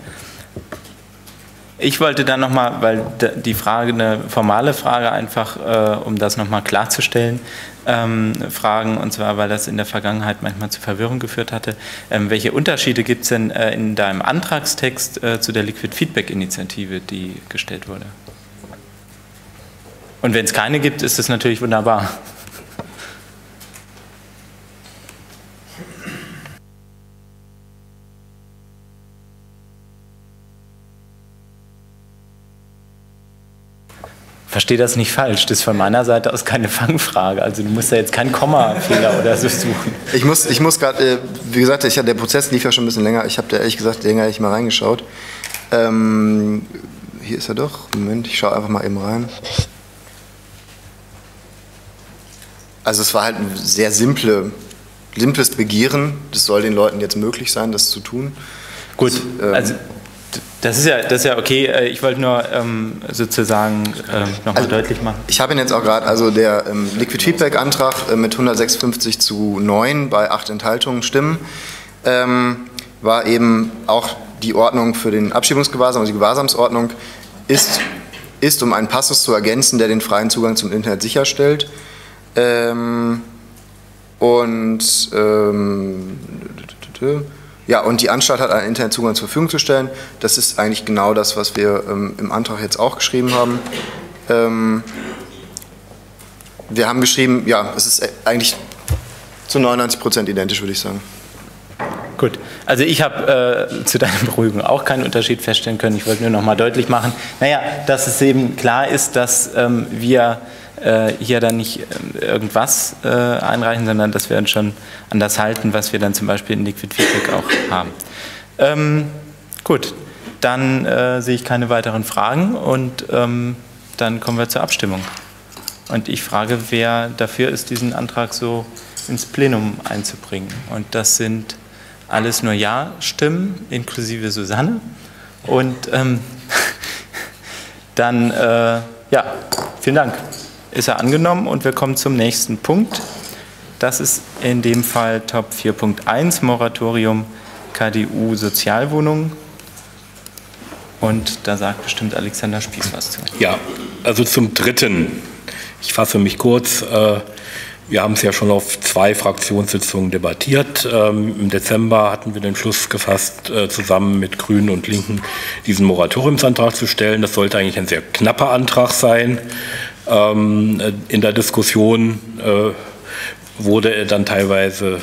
A: Ich wollte dann nochmal, weil die Frage eine formale Frage einfach, äh, um das nochmal klarzustellen, ähm, fragen, und zwar, weil das in der Vergangenheit manchmal zu Verwirrung geführt hatte. Ähm, welche Unterschiede gibt es denn äh, in deinem Antragstext äh, zu der Liquid Feedback Initiative, die gestellt wurde? Und wenn es keine gibt, ist das natürlich wunderbar. Verstehe das nicht falsch, das ist von meiner Seite aus keine Fangfrage. Also du musst da jetzt keinen Komma-Fehler oder so suchen.
B: Ich muss, ich muss gerade, äh, wie gesagt, ich, der Prozess lief ja schon ein bisschen länger. Ich habe da ehrlich gesagt länger nicht mal reingeschaut. Ähm, hier ist er doch. Moment, ich schaue einfach mal eben rein. Also es war halt ein sehr simple, simples Begehren. Das soll den Leuten jetzt möglich sein, das zu tun.
A: Gut, ähm, also das ist ja, das ist ja okay. Äh, ich wollte nur ähm, sozusagen ähm, nochmal also, deutlich machen.
B: Ich habe ihn jetzt auch gerade, also der ähm, Liquid Feedback Antrag äh, mit 156 zu 9 bei 8 Enthaltungen Stimmen ähm, war eben auch die Ordnung für den Abschiebungsgewahrsam, also die Gewahrsamsordnung ist, ist, um einen Passus zu ergänzen, der den freien Zugang zum Internet sicherstellt. Ähm, und ähm, ja, und die Anstalt hat einen Internetzugang zur Verfügung zu stellen. Das ist eigentlich genau das, was wir ähm, im Antrag jetzt auch geschrieben haben. Ähm, wir haben geschrieben, ja, es ist eigentlich zu 99 Prozent identisch, würde ich sagen.
A: Gut, also ich habe äh, zu deiner <laughs> Beruhigung auch keinen Unterschied feststellen können. Ich wollte nur noch mal deutlich machen, naja, dass es eben klar ist, dass ähm, wir äh, hier dann nicht äh, irgendwas äh, einreichen, sondern dass wir uns schon an das halten, was wir dann zum Beispiel in Liquid Feedback auch haben. Ähm, gut, dann äh, sehe ich keine weiteren Fragen und ähm, dann kommen wir zur Abstimmung. Und ich frage, wer dafür ist, diesen Antrag so ins Plenum einzubringen. Und das sind alles nur Ja-Stimmen, inklusive Susanne. Und ähm, <laughs> dann, äh, ja, vielen Dank ist er angenommen und wir kommen zum nächsten Punkt. Das ist in dem Fall Top 4.1 Moratorium KDU Sozialwohnungen. Und da sagt bestimmt Alexander Spieß was zu.
H: Ja, also zum Dritten. Ich fasse mich kurz. Äh, wir haben es ja schon auf zwei Fraktionssitzungen debattiert. Ähm, Im Dezember hatten wir den Schluss gefasst, äh, zusammen mit Grünen und Linken diesen Moratoriumsantrag zu stellen. Das sollte eigentlich ein sehr knapper Antrag sein. Ähm, in der Diskussion äh, wurde er dann teilweise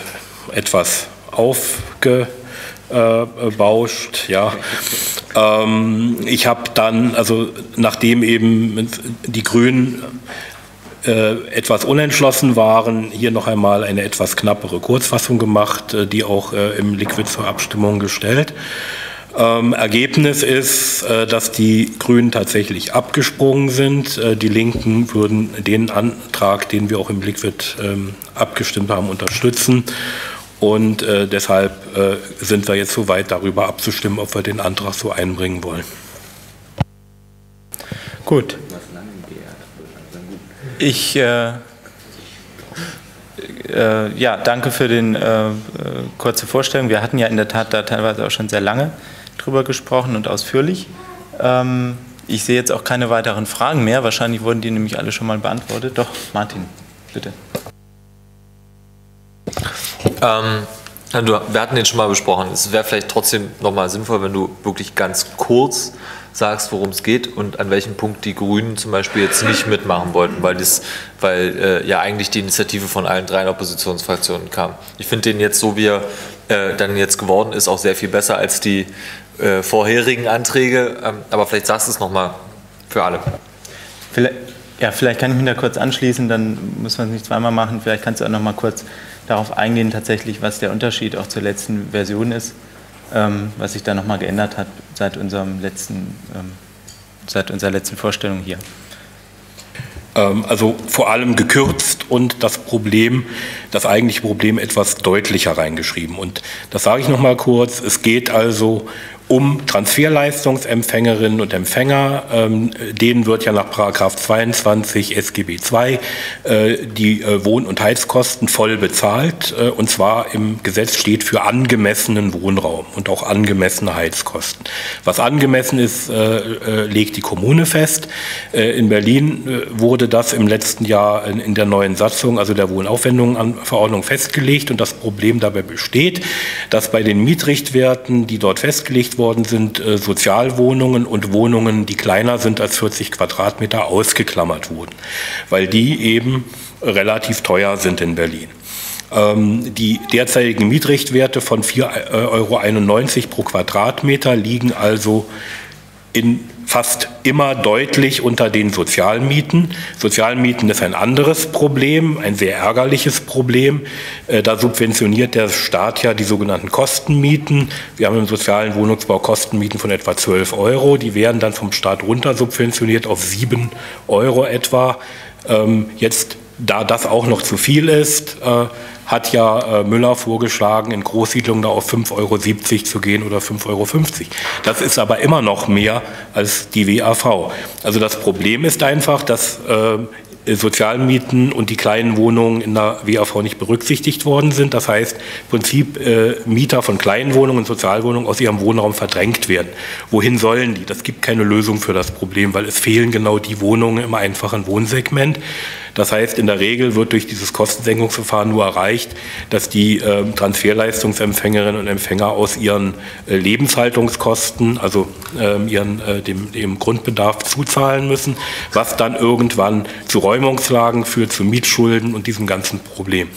H: etwas aufgebauscht. Ja. Ähm, ich habe dann, also nachdem eben die Grünen äh, etwas unentschlossen waren, hier noch einmal eine etwas knappere Kurzfassung gemacht, äh, die auch äh, im Liquid zur Abstimmung gestellt. Ähm, Ergebnis ist, äh, dass die Grünen tatsächlich abgesprungen sind. Äh, die Linken würden den Antrag, den wir auch im Liquid ähm, abgestimmt haben, unterstützen. Und äh, deshalb äh, sind wir jetzt so weit, darüber abzustimmen, ob wir den Antrag so einbringen wollen.
A: Gut. Ich äh, äh, ja, danke für die äh, kurze Vorstellung. Wir hatten ja in der Tat da teilweise auch schon sehr lange drüber gesprochen und ausführlich. Ähm, ich sehe jetzt auch keine weiteren Fragen mehr. Wahrscheinlich wurden die nämlich alle schon mal beantwortet. Doch, Martin, bitte.
E: Ähm, wir hatten den schon mal besprochen. Es wäre vielleicht trotzdem nochmal sinnvoll, wenn du wirklich ganz kurz sagst, worum es geht und an welchem Punkt die Grünen zum Beispiel jetzt nicht mitmachen wollten, weil, das, weil äh, ja eigentlich die Initiative von allen drei Oppositionsfraktionen kam. Ich finde den jetzt so, wie er äh, dann jetzt geworden ist, auch sehr viel besser als die äh, vorherigen Anträge. Ähm, aber vielleicht sagst du es nochmal für alle.
A: Vielleicht, ja, vielleicht kann ich mich da kurz anschließen, dann muss man es nicht zweimal machen. Vielleicht kannst du auch nochmal kurz darauf eingehen, tatsächlich, was der Unterschied auch zur letzten Version ist, ähm, was sich da nochmal geändert hat seit, unserem letzten, ähm, seit unserer letzten Vorstellung hier.
H: Ähm, also vor allem gekürzt und das Problem, das eigentliche Problem etwas deutlicher reingeschrieben. Und das sage ich nochmal kurz. Es geht also um Transferleistungsempfängerinnen und Empfänger. Ähm, denen wird ja nach Paragraph 22 SGB II äh, die äh, Wohn- und Heizkosten voll bezahlt. Äh, und zwar im Gesetz steht für angemessenen Wohnraum und auch angemessene Heizkosten. Was angemessen ist, äh, äh, legt die Kommune fest. Äh, in Berlin wurde das im letzten Jahr in, in der neuen Satzung, also der Wohnaufwendungsverordnung, festgelegt. Und das Problem dabei besteht, dass bei den Mietrichtwerten, die dort festgelegt worden sind äh, Sozialwohnungen und Wohnungen, die kleiner sind als 40 Quadratmeter, ausgeklammert wurden, weil die eben relativ teuer sind in Berlin. Ähm, die derzeitigen Mietrichtwerte von 4,91 Euro pro Quadratmeter liegen also in fast immer deutlich unter den Sozialmieten. Sozialmieten ist ein anderes Problem, ein sehr ärgerliches Problem. Äh, da subventioniert der Staat ja die sogenannten Kostenmieten. Wir haben im sozialen Wohnungsbau Kostenmieten von etwa 12 Euro. Die werden dann vom Staat runter subventioniert auf 7 Euro etwa. Ähm, jetzt, da das auch noch zu viel ist, äh, hat ja äh, Müller vorgeschlagen, in Großsiedlungen da auf 5,70 Euro zu gehen oder 5,50 Euro. Das ist aber immer noch mehr als die WAV. Also das Problem ist einfach, dass äh, Sozialmieten und die kleinen Wohnungen in der WAV nicht berücksichtigt worden sind. Das heißt, im Prinzip äh, Mieter von kleinen Wohnungen und Sozialwohnungen aus ihrem Wohnraum verdrängt werden. Wohin sollen die? Das gibt keine Lösung für das Problem, weil es fehlen genau die Wohnungen im einfachen Wohnsegment. Das heißt, in der Regel wird durch dieses Kostensenkungsverfahren nur erreicht, dass die äh, Transferleistungsempfängerinnen und Empfänger aus ihren äh, Lebenshaltungskosten, also äh, ihren, äh, dem, dem Grundbedarf zuzahlen müssen, was dann irgendwann zu Räumungslagen führt, zu Mietschulden und diesem ganzen Problem.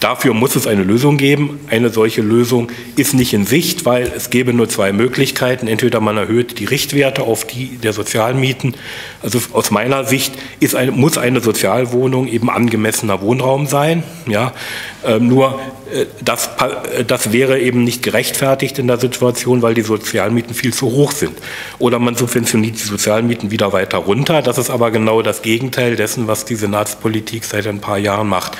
H: Dafür muss es eine Lösung geben. Eine solche Lösung ist nicht in Sicht, weil es gäbe nur zwei Möglichkeiten. Entweder man erhöht die Richtwerte auf die der Sozialmieten. Also aus meiner Sicht ist eine, muss eine Sozialwohnung Wohnung eben angemessener Wohnraum sein. Ja, ähm, nur äh, das, äh, das wäre eben nicht gerechtfertigt in der Situation, weil die Sozialmieten viel zu hoch sind. Oder man subventioniert die Sozialmieten wieder weiter runter. Das ist aber genau das Gegenteil dessen, was die Senatspolitik seit ein paar Jahren macht.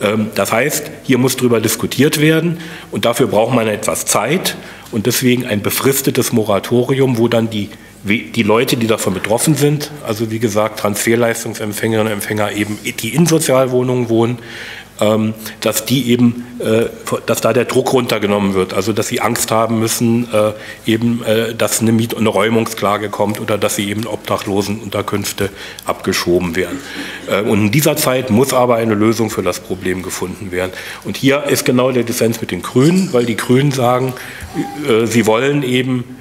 H: Ähm, das heißt, hier muss darüber diskutiert werden und dafür braucht man etwas Zeit und deswegen ein befristetes Moratorium, wo dann die die Leute, die davon betroffen sind, also wie gesagt Transferleistungsempfängerinnen und Empfänger eben, die in Sozialwohnungen wohnen, dass die eben, äh, dass da der Druck runtergenommen wird, also dass sie Angst haben müssen, äh, eben, äh, dass eine Miet- eine Räumungsklage kommt oder dass sie eben Obdachlosenunterkünfte abgeschoben werden. Und in dieser Zeit muss aber eine Lösung für das Problem gefunden werden. Und hier ist genau der Dissens mit den Grünen, weil die Grünen sagen, sie wollen eben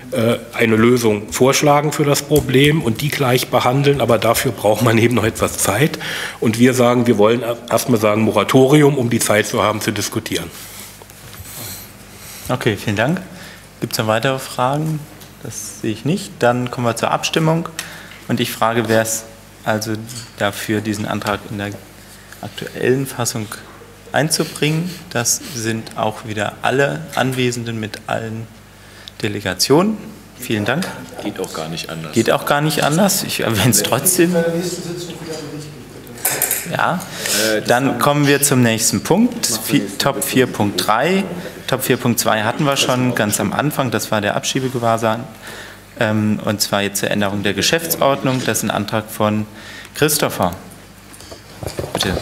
H: eine Lösung vorschlagen für das Problem und die gleich behandeln, aber dafür braucht man eben noch etwas Zeit. Und wir sagen, wir wollen erstmal sagen, Moratorium Moratorium, um die Zeit zu haben, zu diskutieren.
A: Okay, vielen Dank. Gibt es noch weitere Fragen? Das sehe ich nicht. Dann kommen wir zur Abstimmung. Und ich frage, wer es also dafür, diesen Antrag in der aktuellen Fassung einzubringen. Das sind auch wieder alle Anwesenden mit allen Delegationen. Vielen Dank.
G: Geht auch gar nicht anders.
A: Geht auch gar nicht anders. Ich erwähne es trotzdem. Ja, dann kommen wir zum nächsten Punkt, Top 4.3. Top 4.2 hatten wir schon ganz am Anfang, das war der Abschiebegewahrsam. Ähm, und zwar jetzt zur Änderung der Geschäftsordnung. Das ist ein Antrag von Christopher. Bitte.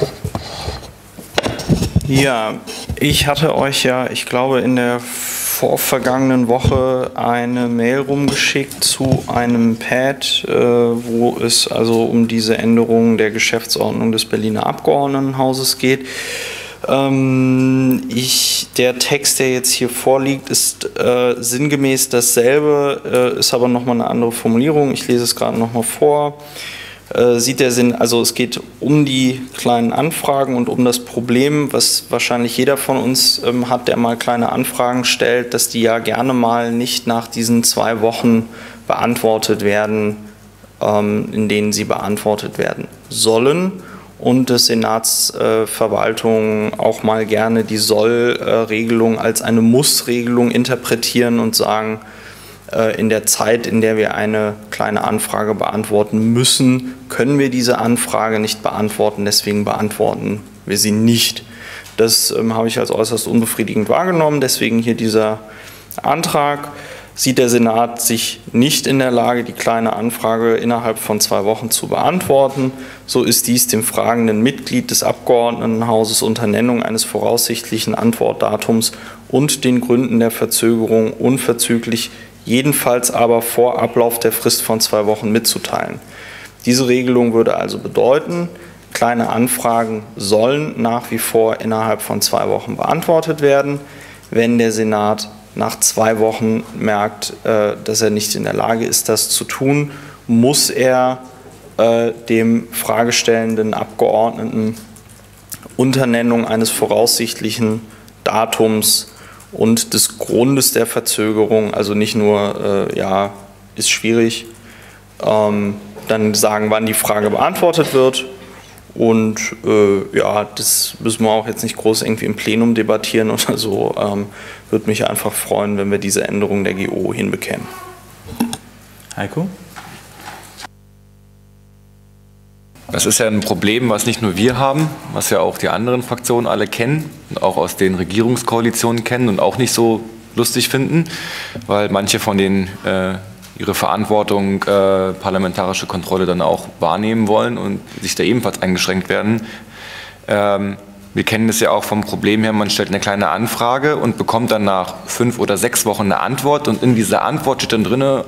F: Ja, ich hatte euch ja, ich glaube, in der vorvergangenen Woche eine Mail rumgeschickt zu einem Pad, äh, wo es also um diese Änderung der Geschäftsordnung des Berliner Abgeordnetenhauses geht. Ähm, ich, der Text, der jetzt hier vorliegt, ist äh, sinngemäß dasselbe, äh, ist aber nochmal eine andere Formulierung. Ich lese es gerade nochmal vor. Äh, sieht der Sinn, also es geht um die kleinen Anfragen und um das Problem, was wahrscheinlich jeder von uns ähm, hat, der mal kleine Anfragen stellt, dass die ja gerne mal nicht nach diesen zwei Wochen beantwortet werden, ähm, in denen sie beantwortet werden sollen. und des Senatsverwaltung auch mal gerne die Soll-Regelung als eine Muss-Regelung interpretieren und sagen, äh, in der Zeit, in der wir eine kleine Anfrage beantworten müssen, können wir diese Anfrage nicht beantworten, deswegen beantworten wir sie nicht. Das ähm, habe ich als äußerst unbefriedigend wahrgenommen, deswegen hier dieser Antrag sieht der Senat sich nicht in der Lage, die kleine Anfrage innerhalb von zwei Wochen zu beantworten. So ist dies dem fragenden Mitglied des Abgeordnetenhauses unter Nennung eines voraussichtlichen Antwortdatums und den Gründen der Verzögerung unverzüglich, jedenfalls aber vor Ablauf der Frist von zwei Wochen mitzuteilen. Diese Regelung würde also bedeuten, kleine Anfragen sollen nach wie vor innerhalb von zwei Wochen beantwortet werden. Wenn der Senat nach zwei Wochen merkt, äh, dass er nicht in der Lage ist, das zu tun, muss er äh, dem fragestellenden Abgeordneten unter Nennung eines voraussichtlichen Datums und des Grundes der Verzögerung, also nicht nur, äh, ja, ist schwierig, ähm, dann sagen, wann die Frage beantwortet wird und äh, ja, das müssen wir auch jetzt nicht groß irgendwie im Plenum debattieren <laughs> oder so. Ähm, Würde mich einfach freuen, wenn wir diese Änderung der GO hinbekämen.
A: Heiko?
G: Das ist ja ein Problem, was nicht nur wir haben, was ja auch die anderen Fraktionen alle kennen und auch aus den Regierungskoalitionen kennen und auch nicht so lustig finden, weil manche von den äh, ihre Verantwortung äh, parlamentarische Kontrolle dann auch wahrnehmen wollen und sich da ebenfalls eingeschränkt werden. Ähm, wir kennen das ja auch vom Problem her, man stellt eine kleine Anfrage und bekommt dann nach fünf oder sechs Wochen eine Antwort und in dieser Antwort steht dann drin,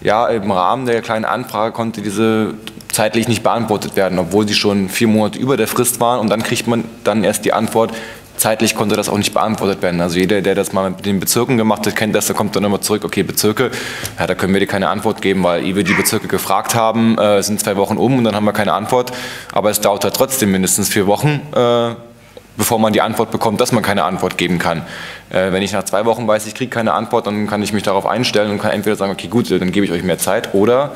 G: ja, im Rahmen der kleinen Anfrage konnte diese zeitlich nicht beantwortet werden, obwohl sie schon vier Monate über der Frist waren und dann kriegt man dann erst die Antwort, zeitlich konnte das auch nicht beantwortet werden. Also jeder, der das mal mit den Bezirken gemacht hat, kennt das, da kommt dann immer zurück, okay, Bezirke, ja, da können wir dir keine Antwort geben, weil wir die Bezirke gefragt haben, äh, sind zwei Wochen um und dann haben wir keine Antwort. Aber es dauert halt trotzdem mindestens vier Wochen, äh, bevor man die Antwort bekommt, dass man keine Antwort geben kann. Äh, wenn ich nach zwei Wochen weiß, ich kriege keine Antwort, dann kann ich mich darauf einstellen und kann entweder sagen, okay, gut, dann gebe ich euch mehr Zeit oder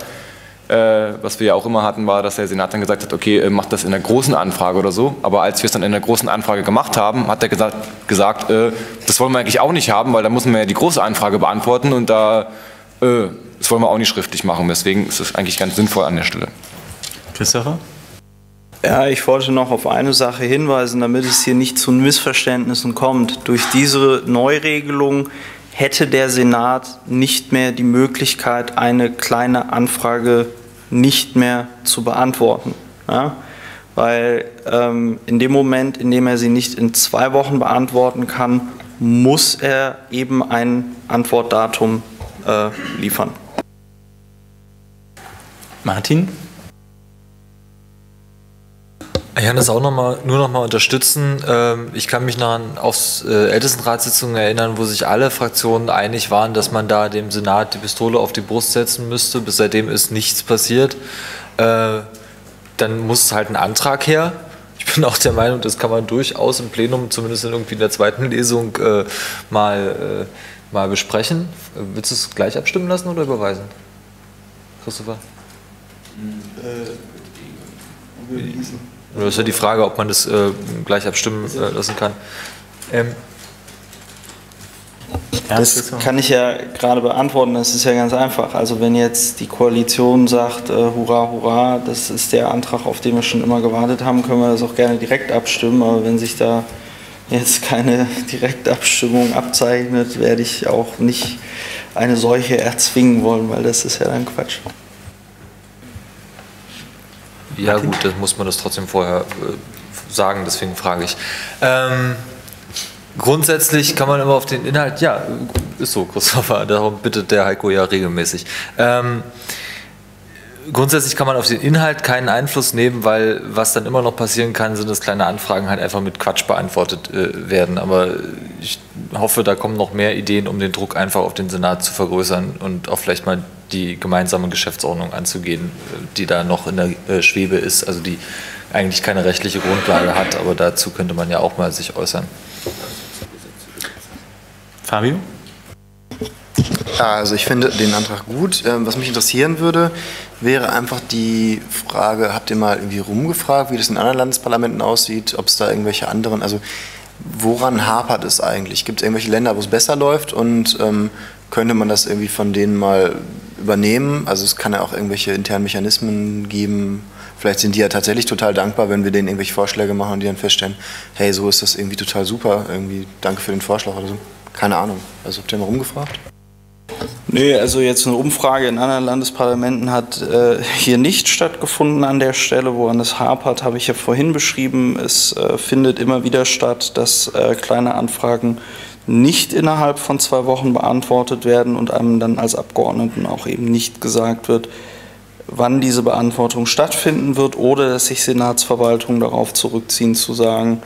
G: was wir ja auch immer hatten, war, dass der Senat dann gesagt hat, okay, äh, macht das in einer großen Anfrage oder so. Aber als wir es dann in einer großen Anfrage gemacht haben, hat er gesagt, gesagt äh, das wollen wir eigentlich auch nicht haben, weil da müssen wir ja die große Anfrage beantworten und da, äh, das wollen wir auch nicht schriftlich machen. Deswegen ist es eigentlich ganz sinnvoll an der Stelle.
A: Christopher?
F: Ja, ich wollte noch auf eine Sache hinweisen, damit es hier nicht zu Missverständnissen kommt. Durch diese Neuregelung hätte der Senat nicht mehr die Möglichkeit, eine kleine Anfrage nicht mehr zu beantworten. Ja? Weil ähm, in dem Moment, in dem er sie nicht in zwei Wochen beantworten kann, muss er eben ein Antwortdatum äh, liefern.
A: Martin?
E: Ich kann das auch noch mal, nur noch mal unterstützen. Ähm, ich kann mich noch an aufs äh, Ältestenratssitzungen erinnern, wo sich alle Fraktionen einig waren, dass man da dem Senat die Pistole auf die Brust setzen müsste. Bis seitdem ist nichts passiert. Äh, dann muss halt ein Antrag her. Ich bin auch der Meinung, das kann man durchaus im Plenum, zumindest in irgendwie in der zweiten Lesung, äh, mal, mal besprechen. Willst du es gleich abstimmen lassen oder überweisen? Christopher? Äh, überwiesen. Das ist ja die Frage, ob man das äh, gleich abstimmen äh, lassen kann. Ähm.
F: Das kann ich ja gerade beantworten, das ist ja ganz einfach. Also wenn jetzt die Koalition sagt, äh, hurra, hurra, das ist der Antrag, auf den wir schon immer gewartet haben, können wir das auch gerne direkt abstimmen. Aber wenn sich da jetzt keine <laughs> Direktabstimmung abzeichnet, werde ich auch nicht eine solche erzwingen wollen, weil das ist ja dann Quatsch.
E: Ja gut, das muss man das trotzdem vorher äh, sagen, deswegen frage ich. Ähm, grundsätzlich kann man immer auf den Inhalt, ja, ist so, Christopher, <laughs> darum bittet der Heiko ja regelmäßig. Ähm, grundsätzlich kann man auf den Inhalt keinen Einfluss nehmen, weil was dann immer noch passieren kann, sind, dass kleine Anfragen halt einfach mit Quatsch beantwortet äh, werden. Aber ich hoffe, da kommen noch mehr Ideen, um den Druck einfach auf den Senat zu vergrößern und auch vielleicht mal die gemeinsame Geschäftsordnung anzugehen, die da noch in der äh, Schwebe ist, also die eigentlich keine rechtliche Grundlage hat, aber dazu könnte man ja auch mal sich äußern.
A: Fabio?
B: Also ich finde den Antrag gut. Ähm, was mich interessieren würde, wäre einfach die Frage, habt ihr mal irgendwie rumgefragt, wie das in anderen Landesparlamenten aussieht, ob es da irgendwelche anderen, also woran hapert es eigentlich? Gibt es irgendwelche Länder, wo es besser läuft und ähm, könnte man das irgendwie von denen mal übernehmen? Also es kann ja auch irgendwelche internen Mechanismen geben. Vielleicht sind die ja tatsächlich total dankbar, wenn wir denen irgendwelche Vorschläge machen und die dann feststellen, hey, so ist das irgendwie total super, irgendwie danke für den Vorschlag oder so. Keine Ahnung. Also habt ihr mal rumgefragt?
F: Nee, also jetzt eine Umfrage in anderen Landesparlamenten hat äh, hier nicht stattgefunden an der Stelle, woran es hapert, habe ich ja vorhin beschrieben. Es äh, findet immer wieder statt, dass äh, kleine Anfragen nicht innerhalb von zwei Wochen beantwortet werden und einem dann als Abgeordneten auch eben nicht gesagt wird, wann diese Beantwortung stattfinden wird oder dass sich Senatsverwaltungen darauf zurückziehen zu sagen,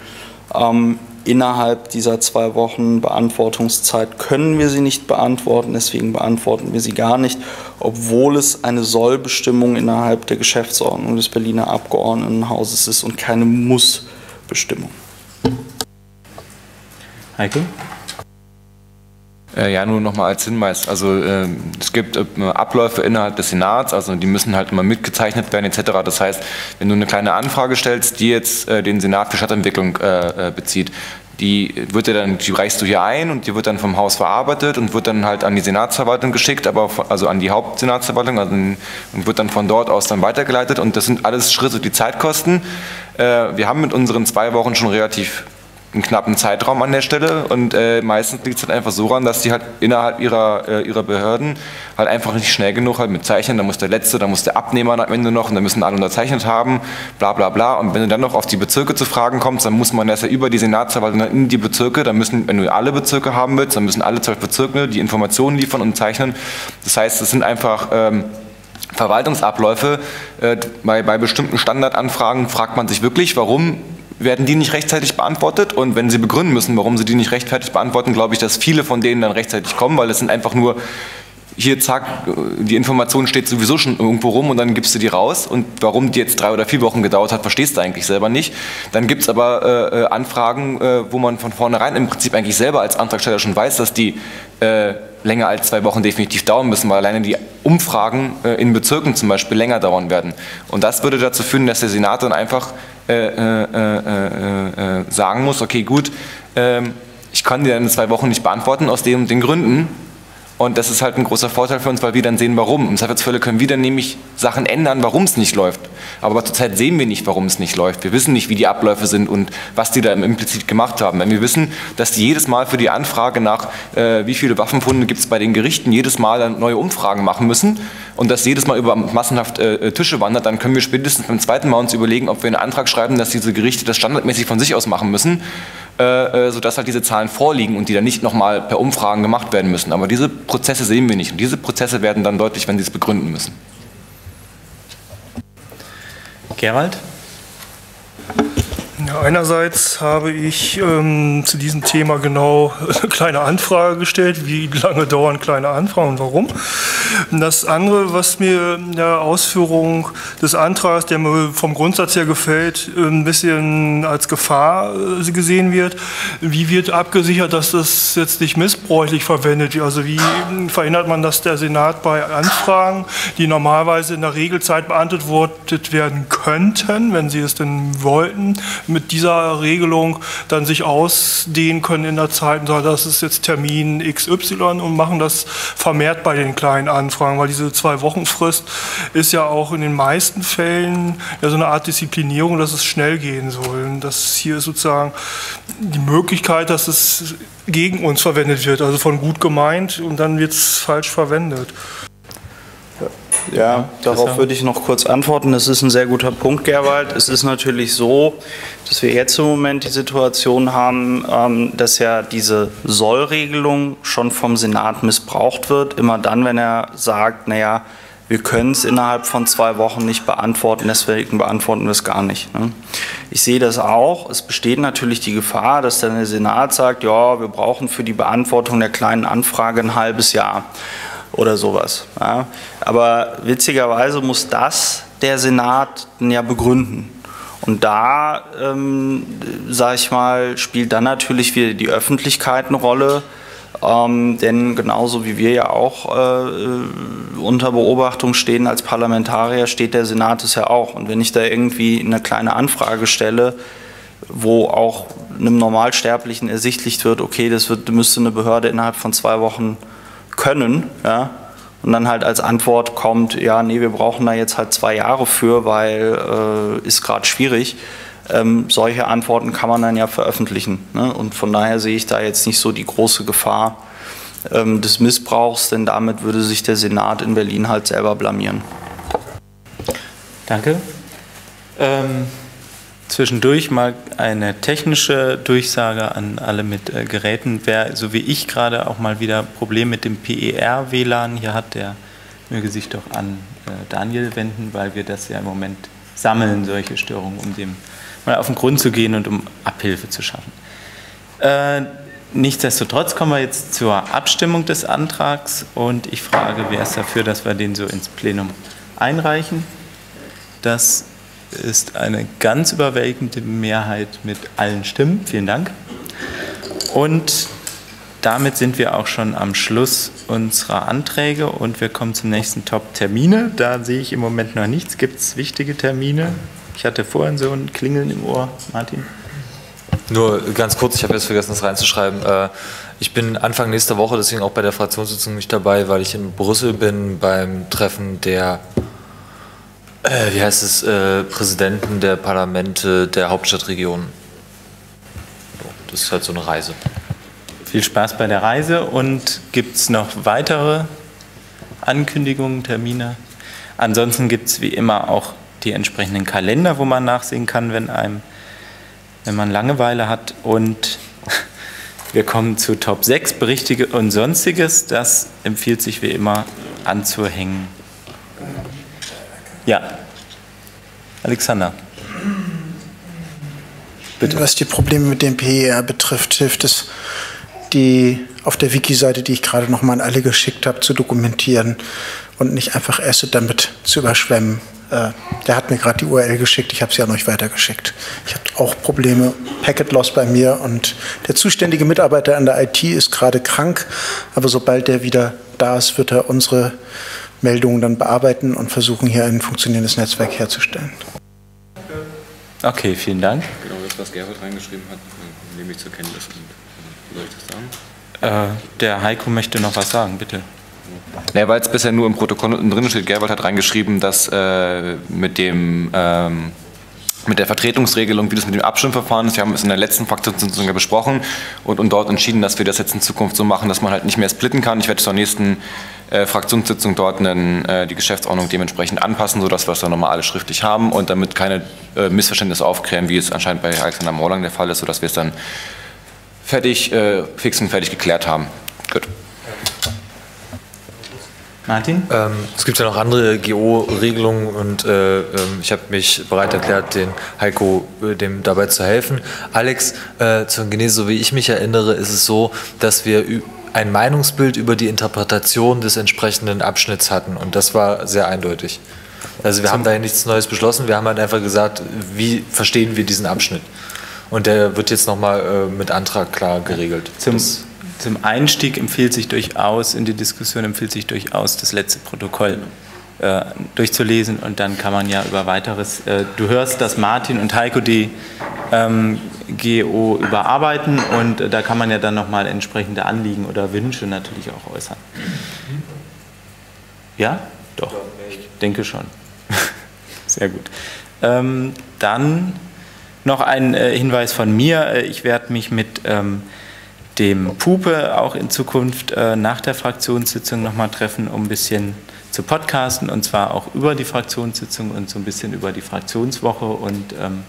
F: ähm, innerhalb dieser zwei Wochen Beantwortungszeit können wir sie nicht beantworten, deswegen beantworten wir sie gar nicht, obwohl es eine Sollbestimmung innerhalb der Geschäftsordnung des Berliner Abgeordnetenhauses ist und keine Mussbestimmung.
A: Heiko?
G: Äh, ja, nur nochmal als Hinweis. Also äh, es gibt äh, Abläufe innerhalb des Senats, also die müssen halt immer mitgezeichnet werden etc. Das heißt, wenn du eine kleine Anfrage stellst, die jetzt äh, den Senat für Stadtentwicklung bezieht, die wird dir dann, die reichst du hier ein und die wird dann vom Haus verarbeitet und wird dann halt an die Senatsverwaltung geschickt, aber also an die Hauptsenatsverwaltung also, und wird dann von dort aus dann weitergeleitet und das sind alles Schritte, die Zeit kosten. wir haben mit unseren zwei Wochen schon relativ einen knappen Zeitraum an der Stelle. Und äh, meistens liegt es halt einfach so ran, dass die halt innerhalb ihrer, äh, ihrer Behörden halt einfach nicht schnell genug halt mit zeichnen, da muss der Letzte, da muss der Abnehmer am Ende noch und dann müssen alle unterzeichnet haben, bla bla bla. Und wenn du dann noch auf die Bezirke zu fragen kommst, dann muss man das ja über die Senatsverwaltung in die Bezirke, dann müssen, wenn du alle Bezirke haben willst, dann müssen alle zwölf Bezirke die Informationen liefern und zeichnen, das heißt, es sind einfach... Ähm, Verwaltungsabläufe. Äh, bei, bei bestimmten Standardanfragen fragt man sich wirklich, warum werden die nicht rechtzeitig beantwortet. Und wenn Sie begründen müssen, warum Sie die nicht rechtzeitig beantworten, glaube ich, dass viele von denen dann rechtzeitig kommen, weil es sind einfach nur hier zack, die Information steht sowieso schon irgendwo rum und dann gibst du die raus. Und warum die jetzt drei oder vier Wochen gedauert hat, verstehst du eigentlich selber nicht. Dann gibt es aber äh, äh, Anfragen, äh, wo man von vornherein im Prinzip eigentlich selber als Antragsteller schon weiß, dass die äh, länger als zwei Wochen definitiv dauern müssen, weil alleine die Umfragen äh, in Bezirken zum Beispiel länger dauern werden. Und das würde dazu führen, dass der Senat dann einfach äh, äh, äh, äh, sagen muss, okay gut, ähm, ich kann dir in zwei Wochen nicht beantworten aus den, den Gründen, und das ist halt ein großer Vorteil für uns, weil wir dann sehen, warum. Im Zweifelsfälle können wir dann nämlich Sachen ändern, warum es nicht läuft. Aber zurzeit sehen wir nicht, warum es nicht läuft. Wir wissen nicht, wie die Abläufe sind und was die da implizit gemacht haben. Wenn wir wissen, dass die jedes Mal für die Anfrage nach, äh, wie viele Waffenfunde gibt es bei den Gerichten, jedes Mal neue Umfragen machen müssen und das jedes Mal über massenhaft äh, Tische wandert, dann können wir spätestens beim zweiten Mal uns überlegen, ob wir einen Antrag schreiben, dass diese Gerichte das standardmäßig von sich aus machen müssen äh, äh, sodass halt diese Zahlen vorliegen und die dann nicht nochmal per Umfragen gemacht werden müssen. Aber diese Prozesse sehen wir nicht und diese Prozesse werden dann deutlich, wenn sie es begründen müssen.
A: Gerald?
I: Ja, einerseits habe ich ähm, zu diesem Thema genau eine kleine Anfrage gestellt, wie lange dauern kleine Anfragen und warum. Das andere, was mir in der Ausführung des Antrags, der mir vom Grundsatz her gefällt, ein bisschen als Gefahr äh, gesehen wird, wie wird abgesichert, dass das jetzt nicht missbräuchlich verwendet wird? Also wie verhindert man, dass der Senat bei Anfragen, die normalerweise in der Regelzeit beantwortet werden könnten, wenn sie es denn wollten, mit dieser Regelung dann sich ausdehnen können in der Zeit und sagen, das ist jetzt Termin XY und machen das vermehrt bei den kleinen Anfragen, weil diese zwei Wochen Frist ist ja auch in den meisten Fällen ja so eine Art Disziplinierung, dass es schnell gehen soll. Und das hier ist sozusagen die Möglichkeit, dass es gegen uns verwendet wird, also von gut gemeint und dann wird es falsch verwendet.
F: Ja, darauf würde ich noch kurz antworten. Das ist ein sehr guter Punkt, Gerwald. Es ist natürlich so, dass wir jetzt im Moment die Situation haben, ähm, dass ja diese Sollregelung schon vom Senat missbraucht wird. Immer dann, wenn er sagt, naja, wir können es innerhalb von zwei Wochen nicht beantworten, deswegen beantworten wir es gar nicht. Ne? Ich sehe das auch. Es besteht natürlich die Gefahr, dass dann der Senat sagt, ja, wir brauchen für die Beantwortung der kleinen Anfrage ein halbes Jahr oder sowas. Ja. Aber witzigerweise muss das der Senat ja begründen. Und da, ähm, sage ich mal, spielt dann natürlich wieder die Öffentlichkeit eine Rolle, Ähm, denn genauso wie wir ja auch äh, unter Beobachtung stehen als Parlamentarier, steht der Senat es ja auch. Und wenn ich da irgendwie eine kleine Anfrage stelle, wo auch einem Normalsterblichen ersichtlich wird, okay, das wird, müsste eine Behörde innerhalb von zwei Wochen können, ja, und dann halt als Antwort kommt, ja, nee, wir brauchen da jetzt halt zwei Jahre für, weil äh, ist gerade schwierig. Ähm, solche Antworten kann man dann ja veröffentlichen. Ne? Und von daher sehe ich da jetzt nicht so die große Gefahr ähm, des Missbrauchs, denn damit würde sich der Senat in Berlin halt selber blamieren.
A: Danke. Ähm, zwischendurch mal eine technische Durchsage an alle mit äh, Geräten. Wer, so wie ich gerade, auch mal wieder Probleme mit dem PER-WLAN hier hat, der möge sich doch an äh, Daniel wenden, weil wir das ja im Moment sammeln, solche Störungen, um dem mal auf den Grund zu gehen und um Abhilfe zu schaffen. Äh, nichtsdestotrotz kommen wir jetzt zur Abstimmung des Antrags und ich frage, wer ist dafür, dass wir den so ins Plenum einreichen? Das ist eine ganz überwältigende Mehrheit mit allen Stimmen. Vielen Dank. Und damit sind wir auch schon am Schluss unserer Anträge und wir kommen zum nächsten Top Termine. Da sehe ich im Moment noch nichts. Gibt es wichtige Termine? Ich hatte vorhin so ein Klingeln im Ohr, Martin.
E: Nur ganz kurz, ich habe jetzt vergessen, das reinzuschreiben. Äh, ich bin Anfang nächster Woche deswegen auch bei der Fraktionssitzung nicht dabei, weil ich in Brüssel bin beim Treffen der äh, wie heißt es, äh, Präsidenten der Parlamente der Hauptstadtregion. Das ist halt so eine Reise.
A: Viel Spaß bei der Reise und gibt es noch weitere Ankündigungen, Termine? Ansonsten gibt es wie immer auch die entsprechenden Kalender, wo man nachsehen kann, wenn einem, wenn man Langeweile hat. Und <laughs> wir kommen zu Top 6, Berichte und Sonstiges. Das empfiehlt sich wie immer anzuhängen. Ja, Alexander.
J: Bitte. Was die Probleme mit dem PER betrifft, hilft es, die auf der Wiki-Seite, die ich gerade nochmal an alle geschickt habe, zu dokumentieren und nicht einfach Asset damit zu überschwemmen. Äh, der hat mir gerade die URL geschickt, ich habe sie an euch weitergeschickt. Ich habe auch Probleme, Packet Loss bei mir und der zuständige Mitarbeiter an der IT ist gerade krank, aber sobald der wieder da ist, wird er unsere Meldungen dann bearbeiten und versuchen, hier ein funktionierendes Netzwerk herzustellen.
A: Okay, vielen Dank.
K: Genau das, was Gerhard reingeschrieben hat, nehme ich zur Kenntnis. Wie soll ich das
A: sagen? Äh, der Heiko möchte noch was sagen, bitte.
G: Ja, weil es bisher nur im Protokoll drin steht, Gerwald hat reingeschrieben, dass äh, mit dem ähm, mit der Vertretungsregelung, wie das mit dem Abstimmverfahren ist. Wir haben es in der letzten Fraktionssitzung ja besprochen und, und, dort entschieden, dass wir das jetzt in Zukunft so machen, dass man halt nicht mehr splitten kann. Ich werde zur nächsten äh, Fraktionssitzung dort einen, äh, die Geschäftsordnung dementsprechend anpassen, sodass wir es dann nochmal alle schriftlich haben und damit keine äh, Missverständnisse aufklären, wie es anscheinend bei Alexander Morlang der Fall ist, sodass wir es dann fertig, äh, fix und fertig geklärt haben. Gut.
A: Martin?
E: Ähm, es gibt ja noch andere GO-Regelungen und äh, ähm, ich habe mich bereit erklärt, den Heiko äh, dem dabei zu helfen. Alex, äh, zur Genese, so wie ich mich erinnere, ist es so, dass wir ein Meinungsbild über die Interpretation des entsprechenden Abschnitts hatten und das war sehr eindeutig. Also wir haben da nichts Neues beschlossen, wir haben halt einfach gesagt, wie verstehen wir diesen Abschnitt. Und der wird jetzt nochmal äh, mit Antrag klar geregelt.
A: Zum, zum Einstieg empfiehlt sich durchaus, in die Diskussion empfiehlt sich durchaus, das letzte Protokoll äh, durchzulesen und dann kann man ja über weiteres, äh, du hörst, dass Martin und Heiko die ähm, GO überarbeiten und äh, da kann man ja dann nochmal entsprechende Anliegen oder Wünsche natürlich auch äußern. Ja? Doch, ich denke schon. <laughs> Sehr gut. Ähm, dann noch ein äh, Hinweis von mir. Äh, ich werde mich mit ähm, dem Pupe auch in Zukunft äh, nach der Fraktionssitzung nochmal treffen, um ein bisschen zu podcasten und zwar auch über die Fraktionssitzung und so ein bisschen über die Fraktionswoche und ähm,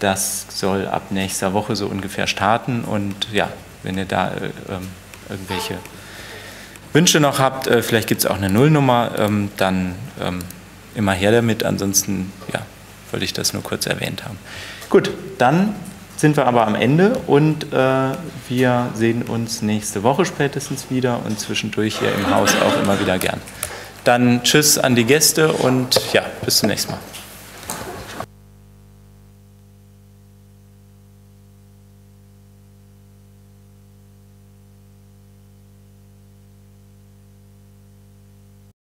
A: das soll ab nächster Woche so ungefähr starten und ja, wenn ihr da äh, ähm, irgendwelche Wünsche noch habt, äh, vielleicht gibt es auch eine Nullnummer, ähm, dann ähm, immer her damit, ansonsten ja, wollte ich das nur kurz erwähnt haben. Gut, dann sind wir aber am Ende und äh, wir sehen uns nächste Woche spätestens wieder und zwischendurch hier im Haus auch immer wieder gern. Dann tschüss an die Gäste und ja, bis zum nächsten Mal.